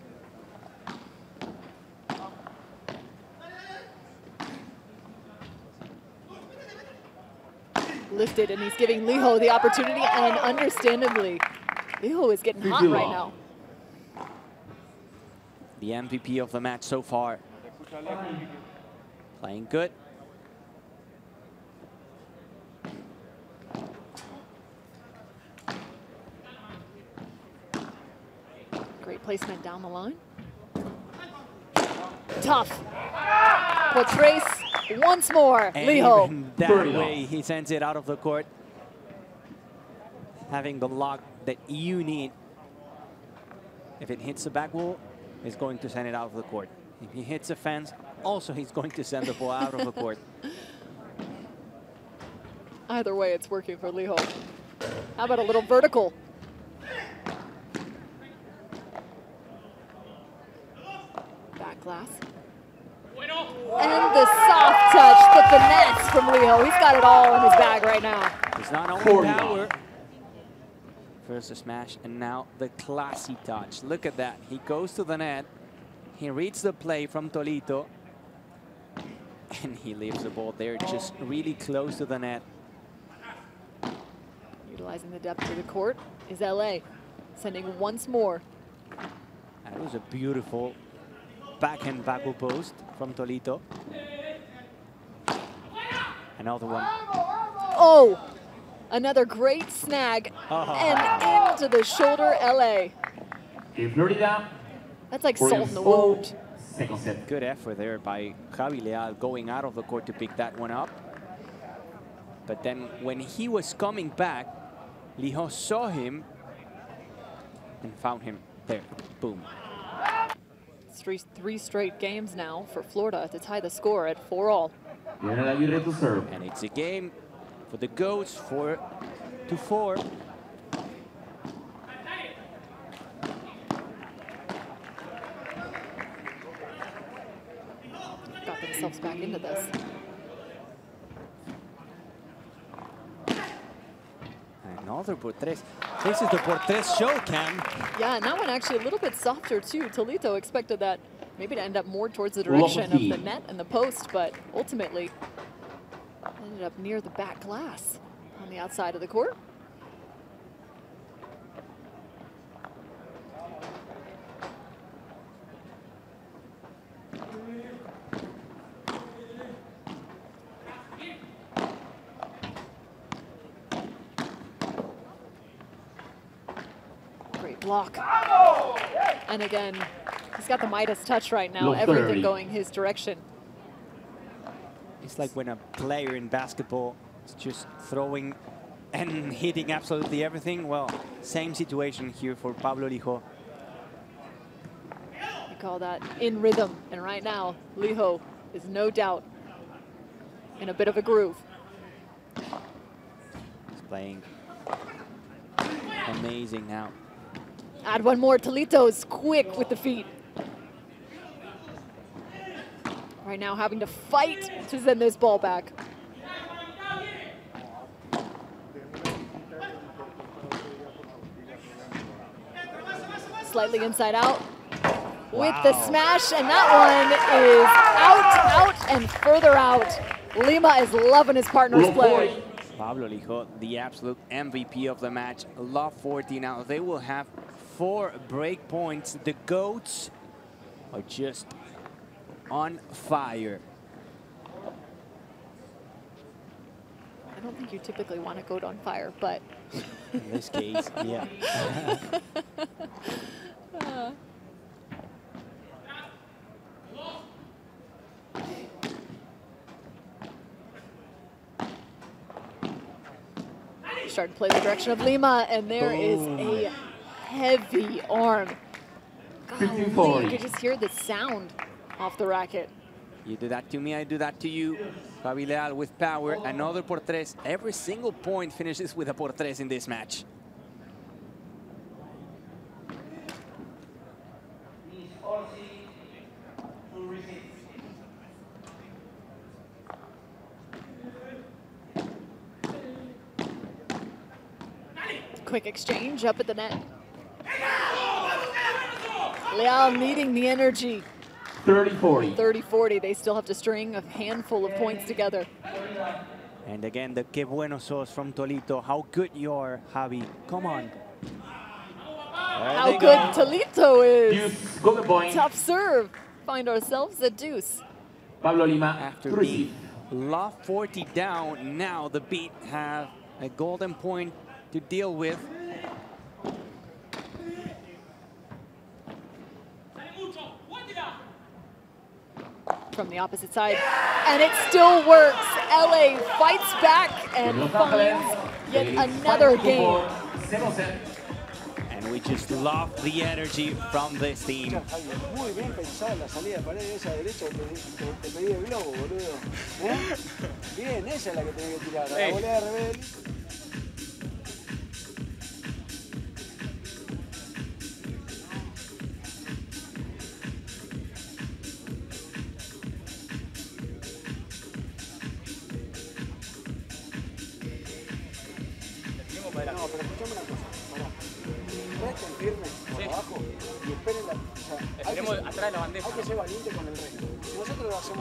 Lifted, and he's giving Lijo the opportunity, and understandably, Lijo is getting hot right now. The MVP of the match so far. Playing good. Placement down the line. Tough. por tres once more. And Lijo. even that Thirty way, he sends it out of the court. Having the lock that you need. If it hits the back wall, he's going to send it out of the court. If he hits the fence, also he's going to send the ball out of the court. <laughs> Either way, it's working for Lijo. How about a little vertical? Glass. And the soft touch, the finesse from Lijo. He's got it all in his bag right now. It's not only Forty power. nine. First the smash, and now the classy touch. Look at that. He goes to the net. He reads the play from Tolito. And he leaves the ball there just really close to the net. Utilizing the depth of the court is LA. Sending once more. That was a beautiful backhand backward post from Tolito. Another one. Oh, another great snag. Oh. And into the shoulder, LA. That's like salt in the wound. Good effort there by Javi Leal going out of the court to pick that one up. But then when he was coming back, Lijo saw him and found him there. Boom. Three, three straight games now for Florida to tie the score at four all. Leonel Aguirre to serve. And it's a game for the Goats, four to four. Got themselves back into this. Another por tres. This is the por tres show, Cam. Yeah, and that one actually a little bit softer too. Tolito expected that maybe to end up more towards the Love direction of the net and the post, but ultimately ended up near the back glass on the outside of the court. Great block. And again, he's got the Midas touch right now. Look Everything dirty. going his direction. It's like when a player in basketball is just throwing and hitting absolutely everything. Well, same situation here for Pablo Lijo. You call that in rhythm. And right now, Lijo is no doubt in a bit of a groove. He's playing amazing now. Add one more. Tolito's quick with the feet. Right now having to fight to send this ball back. Slightly inside out with the smash, and that one is out, out, and further out. Lima is loving his partner's play. Pablo Lijo, the absolute MVP of the match. Love 40 now. They will have four break points. The GOATs are just on fire. I don't think you typically want to go on fire, but In this case, <laughs> yeah. Start to play the direction of Lima, and there is a heavy arm. Golly, you could just hear the sound off the racket. You do that to me, I do that to you. Javi Leal with power, another por tres. Every single point finishes with a por tres in this match. Quick exchange up at the net. Leal needing the energy. 30-40. 30-40, they still have to string a handful of points together. And again, the que bueno sos from Tolito. How good you are, Javi. Come on. There How good go. Tolito is. Deuce, golden point. Tough serve. Find ourselves a deuce. Pablo Lima After to the receive. Law 40 down, now the Beat have a golden point to deal with. From the opposite side. And it still works. LA fights back and finds yet another fight game. for zero set. And we just love the energy from this team. Javier,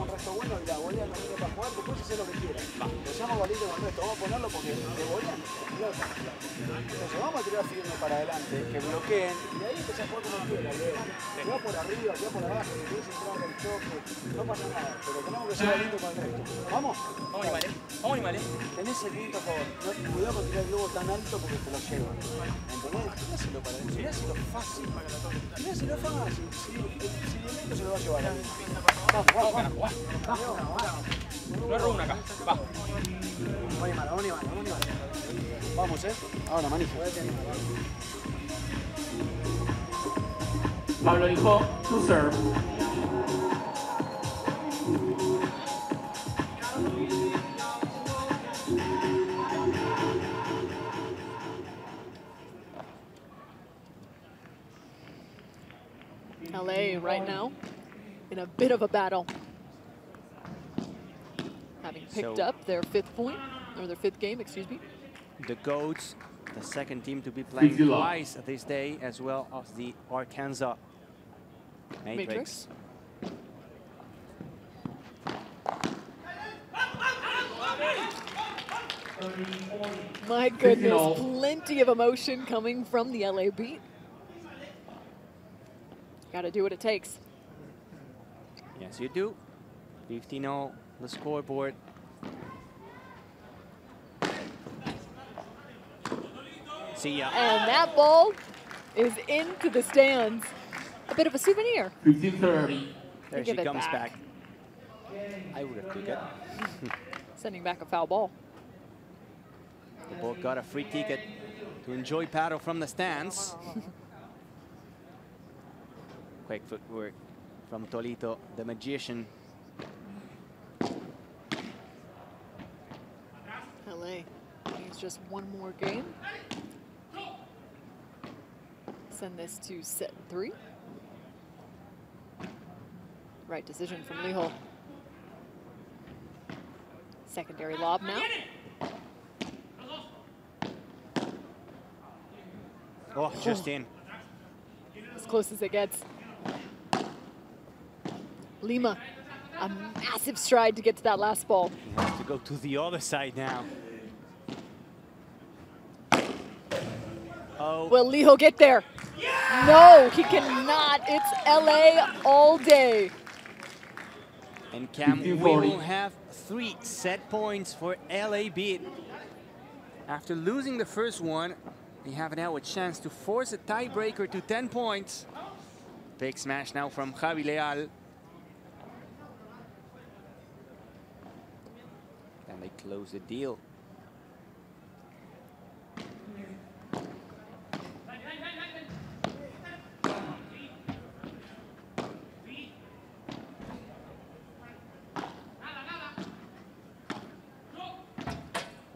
un resto bueno y la volea no viene para jugar, después hacer lo que quieran. Pero seamos valientes con resto. Vamos a ponerlo porque de volean pelota. Entonces vamos a tirar firme para adelante, que bloqueen y ahí empezar a jugar como quieran. Si va por arriba, si va por abajo, si quieres entrar al choque, no pasa nada. Pero tenemos que ser valientes con el resto. Vamos. Vamos, animales. Vamos, animales. Tenés el viento a favor. No, cuidado con tirar el globo tan alto porque te lo lleva. ¿Entendés? Tiráselo para adentro. Tiráselo fácil. Tiráselo fácil. Si, si el viento se lo va a llevar. Vamos, vamos, vamos. No erro una acá. Va. Vamos, vamos, vamos, animal. Vamos, eh. Ahora, manija. Pablo Lijo to serve. LA right now in a bit of a battle. Having picked So- up their fifth point, or their fifth game, excuse me. The GOATs, the second team to be playing Easy twice this day, as well as the Arkansas Matrix. Matrix. My goodness, plenty of emotion coming from the LA beat. Got to do what it takes. Yes, you do. 15-0, the scoreboard. See ya. And that ball is into the stands. A bit of a souvenir. 15-30. There she comes back. back. I would have took it. <laughs> Sending back a foul ball. They both got a free ticket to enjoy padel from the stands. <laughs> Quick footwork from Tolito, the magician. LA needs just one more game. Send this to set three. Right decision from Lijo. Secondary lob now. Oh, just in. As close as it gets. Lima, a massive stride to get to that last ball. He has to go to the other side now. Oh, Will Lijo get there? No, he cannot. It's LA all day. and Cam, we will have three set points for LA beat. After losing the first one, they have now a chance to force a tiebreaker to 10 points. Big smash now from Javi Leal. And they close the deal.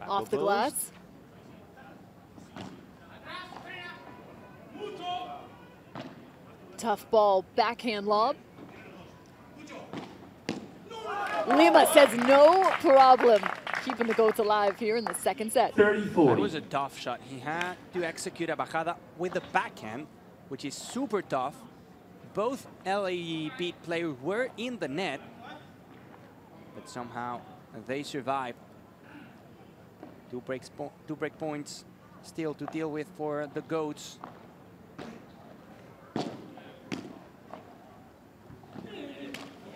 Off the Bubbles. glass. Tough ball, backhand lob. Lima says no problem. Keeping the goats alive here in the second set. 34. It was a tough shot. He had to execute a bajada with the backhand, which is super tough. Both LAE beat players were in the net, but somehow they survived. Two breaks, po- two break points still to deal with for the goats.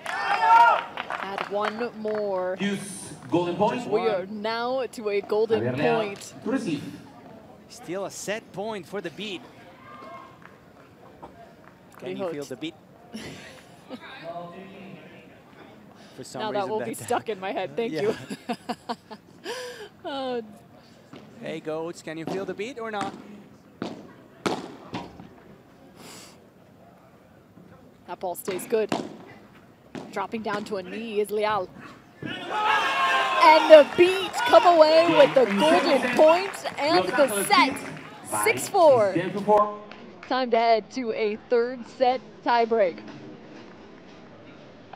Add one more. Use golden point. We are now to a golden point. Still a set point for the beat. Can you feel the beat? <laughs> for some Now reason that will be stuck in my head. Thank <laughs> you. <laughs> oh, Hey goats, can you feel the beat or not? that ball stays good. Dropping down to a knee is Leal. And the beat come away with the golden points point and the set. 6-4. Time to head to a third set tiebreak.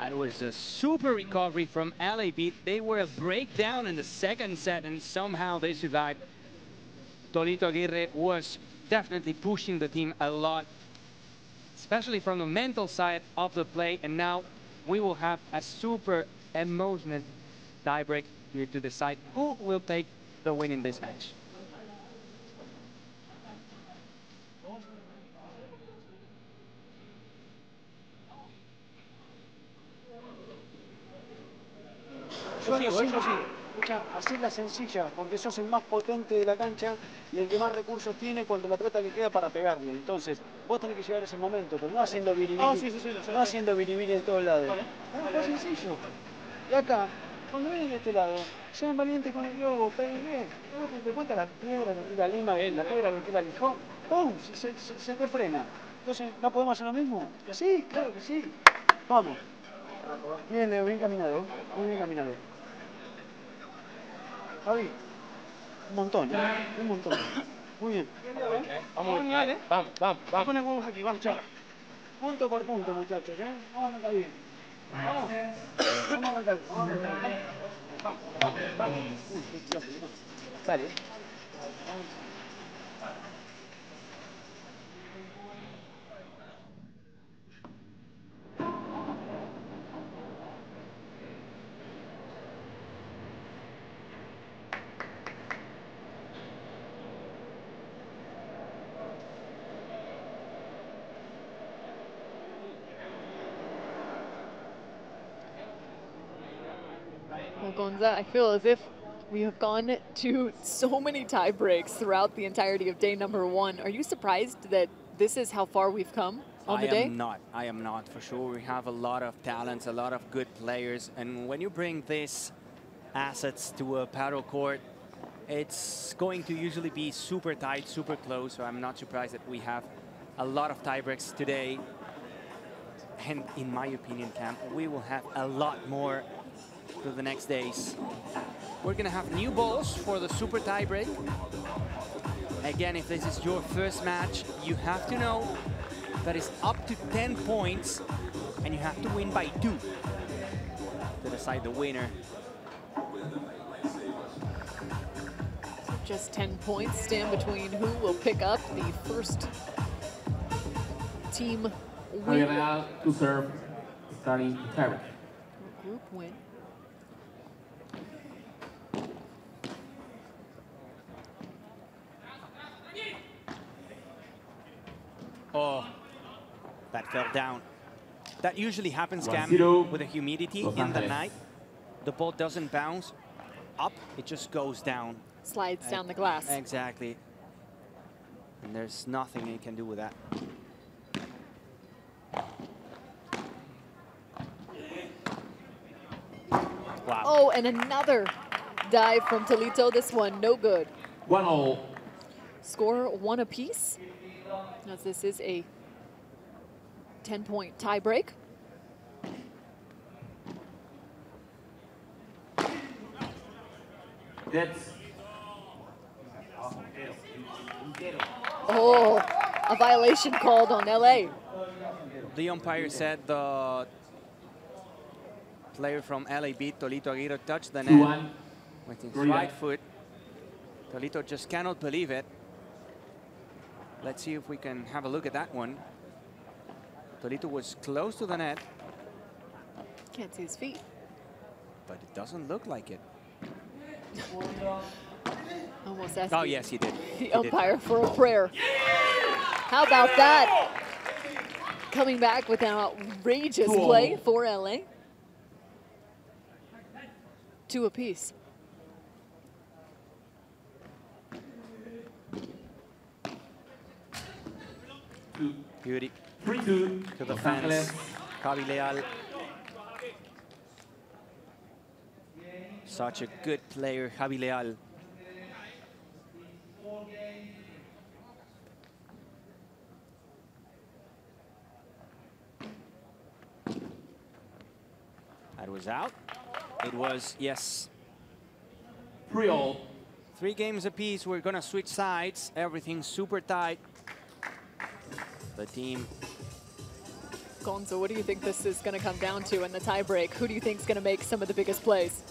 That was a super recovery from LA Beat. They were a breakdown in the second set and somehow they survived. Tolito Aguirre was definitely pushing the team a lot, especially from the mental side of the play. And now we will have a super emotional tiebreak here to decide who will take the win in this match. Yo lo sigo. Escucha, sencilla, porque sos el más potente de la cancha y el que más recursos tiene cuando la pelota que queda para pegarle. Entonces, vos tenés que llegar a ese momento, pero no haciendo biribiri. Ah, sí, sí, sí, lo sé. no haciendo biribiri de todos lados. Es más sencillo. Y acá, cuando vienen de este lado, sean valientes con el globo, peguen bien. Luego te cuenta la piedra que tira Lima, eh, la piedra que tira Lijón, ¡pum! Se, se, se, se refrena. Entonces, ¿no podemos hacer lo mismo? Sí, claro que sí. Vamos. Bien, Leo, bien caminado. Muy bien caminado. Javi, un montón, ¿eh? un montón. Muy bien. Vamos, vamos, vamos, vamos. Vamos a poner huevos aquí, vamos, chao. Punto por punto, muchachos, ¿eh? Vamos a arrancar bien. Vamos. Vamos a arrancar. Vamos a arrancar. Vamos, vamos, vamos. Qué chido, ¿no? Dale. Well, Gonza, I feel as if we have gone to so many tie breaks throughout the entirety of day number one. Are you surprised that this is how far we've come on I the day? am not. I am not for sure. We have a lot of talents, a lot of good players, and when you bring these assets to a padel court, It's going to usually be super tight, super close, so I'm not surprised that we have a lot of tie breaks today. And in my opinion, Cam, we will have a lot more to the next days. We're gonna have new balls for the super tiebreak. Again, if this is your first match, you have to know that it's up to 10 points and you have to win by two to decide the winner. Just 10 points stand between who will pick up the first team win. We're Real to serve, starting tiebreak. Group win. Oh, that fell down. That usually happens, Cam, with the humidity in the night. The ball doesn't bounce up, it just goes down. Slides down the glass. Exactly. And there's nothing you can do with that. Wow. Oh, and another dive from Tolito. This one, no good. One all. Score one apiece, as this is a 10-point tiebreak. That's Oh, a violation called on LA. The umpire said the player from LA beat Tolito Aguirre touched the two net with his right foot. Tolito just cannot believe it. Let's see if we can have a look at that one. Tolito was close to the net, Can't see his feet. but it doesn't look like it. <laughs> Almost asked Oh, yes, he did. the He did. umpire for a prayer. How about that? Coming back with an outrageous all. play for LA. Two apiece. Beauty to the fans. Javi Leal. Such a good player, Javi Leal. That was out. It was, yes, Three all. three games apiece. We're gonna switch sides. Everything's super tight. The team Gonzo, what do you think this is going to come down to in the tiebreak? Who do you think is going to make some of the biggest plays?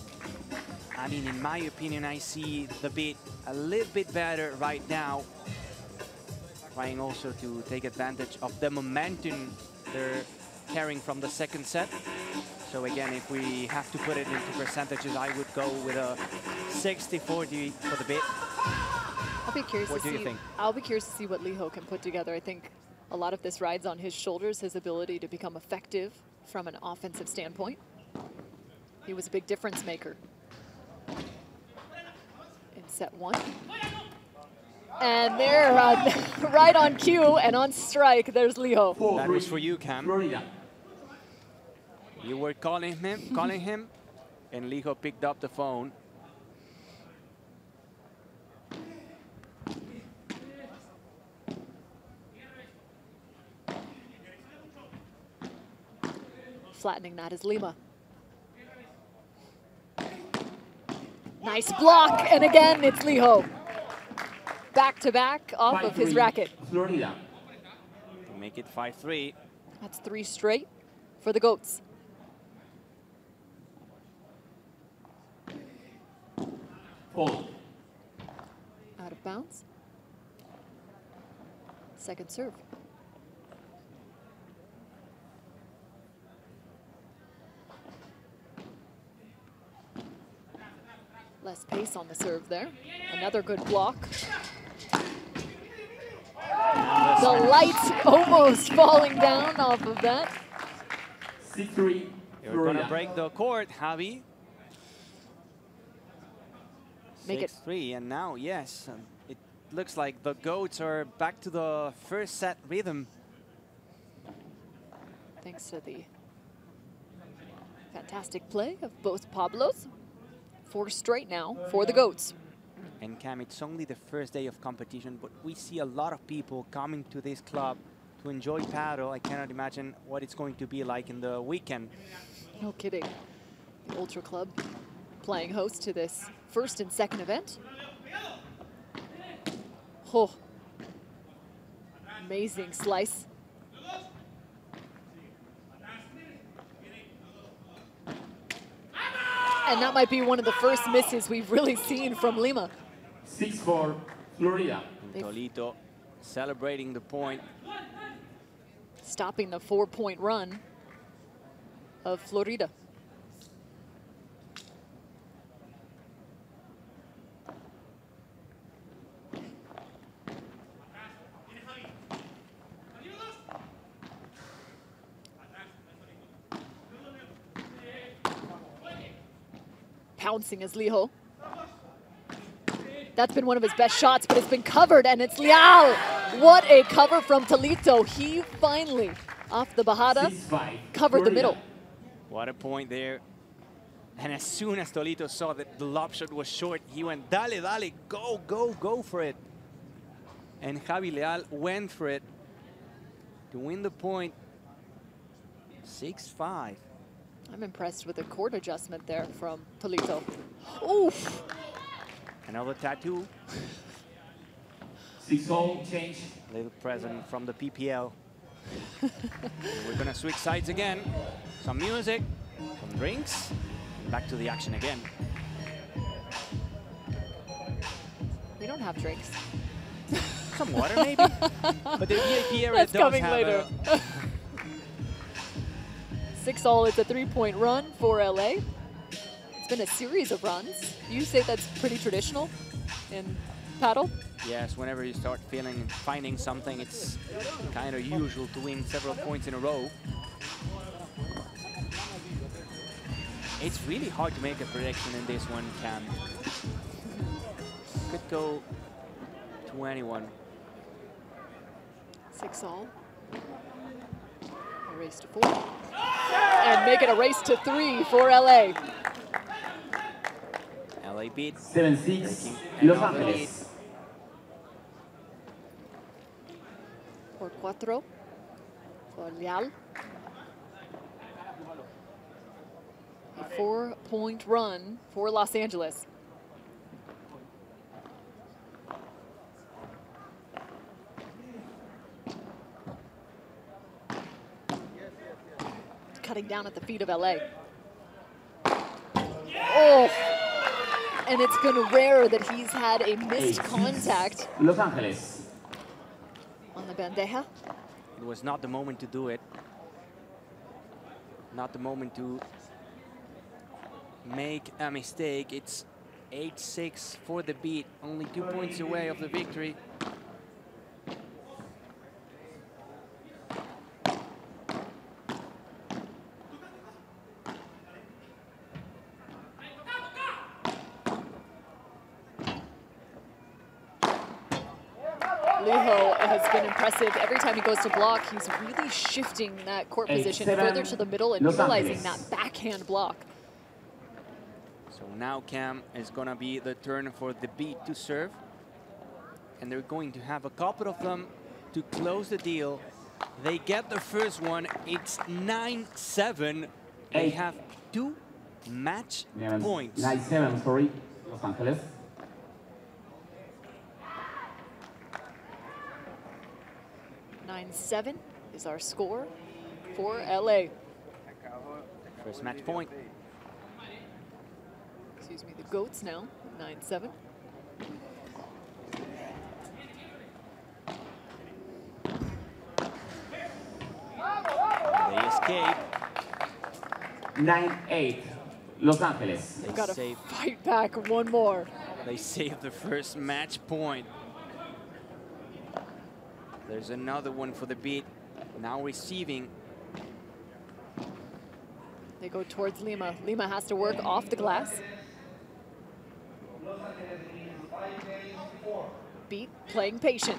I mean, in my opinion, I see the beat a little bit better right now. Trying also to take advantage of the momentum they're carrying from the second set. So again, if we have to put it into percentages, I would go with a 60-40 for the bit. I'll be curious What to do you see. think? I'll be curious to see what Lijo can put together. I think a lot of this rides on his shoulders, his ability to become effective from an offensive standpoint. He was a big difference maker in set one. And there, uh, <laughs> right on cue and on strike, there's Leo. That was for you, Cam. You were calling him, calling him, and Leo picked up the phone. Flattening that is Lima. Nice block, and again, it's Lijo. Back to back off Five of his three. racket. Florida. To make it 5-3. That's three straight for the Goats. Fold. Out of bounds. Second serve. Less pace on the serve there. Another good block. The lights almost falling down off of that. Three. You're going to break the court, Javi. Make it- 6-3, and now, yes, it looks like the Goats are back to the first set rhythm. Thanks to the fantastic play of both Pablos. Four straight now for the Goats. And Cam, it's only the first day of competition, but we see a lot of people coming to this club to enjoy padel. I cannot imagine what it's going to be like in the weekend. No kidding. The Ultra Club playing host to this first and second event. Oh. Amazing slice. And that might be one of the first misses we've really seen from Lima. 6-4, Florida. They've- Tolito celebrating the point. stopping the four-point run of Florida. Pouncing is Lijo. That's been one of his best shots, but it's been covered, and it's Lijo. What a cover from Tolito. He finally, off the bajada, covered the middle. What a point there. And as soon as Tolito saw that the lob shot was short, he went, dale, dale, go, go, go for it. And Javi Leal went for it to win the point. 6-5. I'm impressed with the court adjustment there from Tolito. Oof! Another tattoo, 6-all, change. little present from the PPL. <laughs> We're gonna switch sides again. Some music, some drinks, and back to the action again. We don't have drinks. Some water maybe? <laughs> but the VIP area That's does coming have later. a Six all, it's a three-point run for LA. It's been a series of runs. You say that's pretty traditional in padel? Yes, whenever you start feeling, finding something, it's kind of usual to win several points in a row. It's really hard to make a prediction in this one, Cam. Could go to anyone. Six all. A race to four. And make it a race to three for LA. LA beat 7-6, Breaking Los another lead. Angeles. Por cuatro. For Leal. A four-point run for Los Angeles. Cutting down at the feet of LA. Oh! And it's been rare that he's had a missed contact Los Angeles. on the bandeja. It was not the moment to do it. Not the moment to make a mistake. It's 8-6 for the beat, only two points away of the victory. Lijo has been impressive. Every time he goes to block, he's really shifting that court position further to the middle and Los utilizing Angeles. that backhand block. So now Cam is gonna be the turn for the beat to serve. And they're going to have a couple of them to close the deal. They get the first one. It's 9-7. They have two match Yeah, points. 9-7, sorry, Los Angeles. Nine seven is our score for LA. First match point. Excuse me, the goats now. Nine seven. They escape. 9-8, Los Angeles. They We've got to fight back one more. they save the first match point. There's another one for the beat. Now receiving. They go towards Lima. Lima has to work off the glass. Beat playing patient.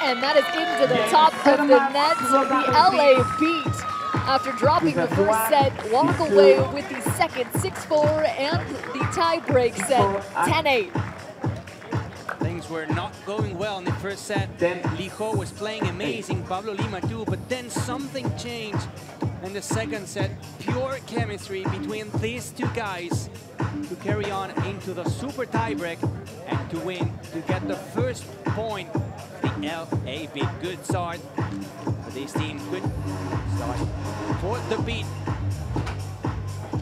And that is into the top of the net. The LA beat after dropping the first set, walk away with the second 6-4 and the tie-break set 10-8. Things were not going well in the first set. Then- Lijo was playing amazing, Pablo Lima too, but then something changed in the second set. Pure chemistry between these two guys to carry on into the super tiebreak and to win, to get the first point. The LA beat. Good start for this team. Good start for the beat.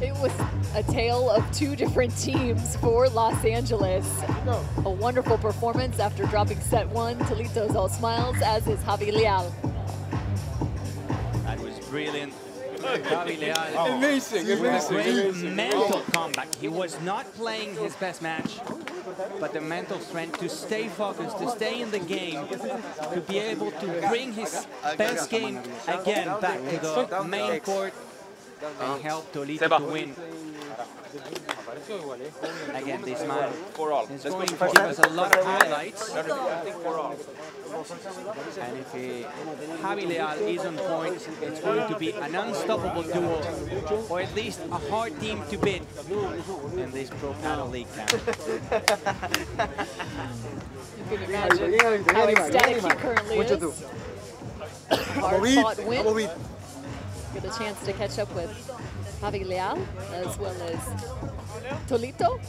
It was a tale of two different teams for Los Angeles. A wonderful performance after dropping set one. Tolito's all smiles, as is Javi Leal. That was brilliant. Javi Leal. <laughs> Amazing, Great mental comeback. He was not playing his best match, but the mental strength to stay focused, to stay in the game, to be able to bring his best game again back to the main court and help Tolito to win. Again, this man is going to give us a lot of highlights. And if he, Javi Leal is on point, it's going to be an unstoppable duo, or at least a hard team to beat in this Pro Padel League camp. You can imagine how ecstatic he currently is. Hard fought win. Get a chance to catch up with Javi Leal as well as Tolito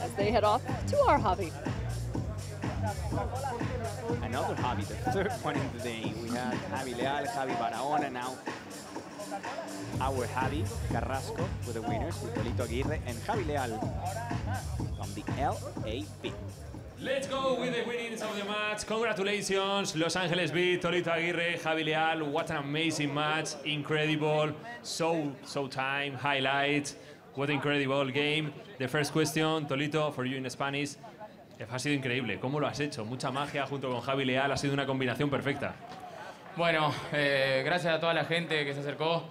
as they head off to our Javi. Another Javi, the third one in the day. We had Javi Leal, Javi Barahona now. Our Javi Carrasco with the winners, with Tolito Aguirre and Javi Leal from the LAB. Let's go with the winnings of the match. Congratulations, Los Angeles beat Tolito Aguirre, Javi Leal. What an amazing match. Incredible. So, so time, highlights. What incredible game. The first question, Tolito, for you in Spanish. Ha sido increíble. ¿Cómo lo has hecho? Mucha magia junto con Javi Leal. Ha sido una combinación perfecta. Bueno, eh, gracias a toda la gente que se acercó.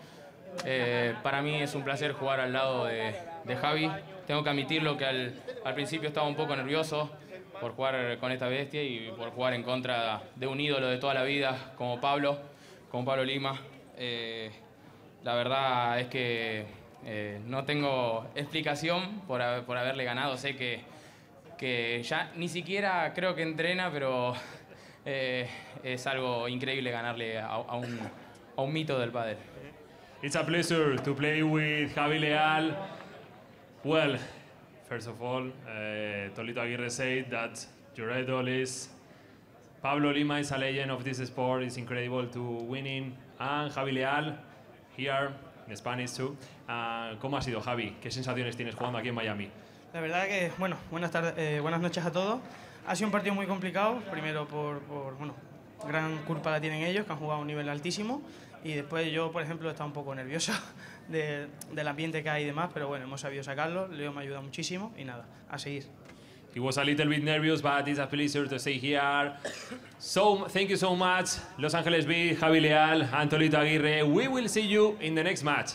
Eh, para mí es un placer jugar al lado de, Javi. Tengo que admitirlo que al principio estaba un poco nervioso por jugar con esta bestia y por jugar en contra de un ídolo de toda la vida como Pablo, como Pablo Lima. Eh, la verdad es que eh, no tengo explicación por, por haberle ganado. Sé que, que ya ni siquiera creo que entrena, pero eh, es algo increíble ganarle a, a un, a un mito del pádel. It's a pleasure to play with Javi Leal. Well, first of all, uh, Tolito Aguirre said that your idol is Pablo Lima is a legend of this sport. It's incredible to winning. And Javi Leal, here in Spanish too. Uh, ¿Cómo ha sido, Javi? ¿Qué sensaciones tienes jugando aquí en Miami? La verdad que, bueno, buenas, tardes, eh, buenas noches a todos. Ha sido un partido muy complicado, primero por, por, bueno, gran culpa la tienen ellos, que han jugado a un nivel altísimo, y después yo, por ejemplo, he estado un poco nervioso de- del ambiente que hay y demás, pero bueno, hemos sabido sacarlo, Leo me ha ayudado muchísimo, y nada, a seguir. He was a little bit nervous, but it's a pleasure to stay here. So, thank you so much, Los Angeles B, Javi Leal, and Tolito Aguirre. We will see you in the next match.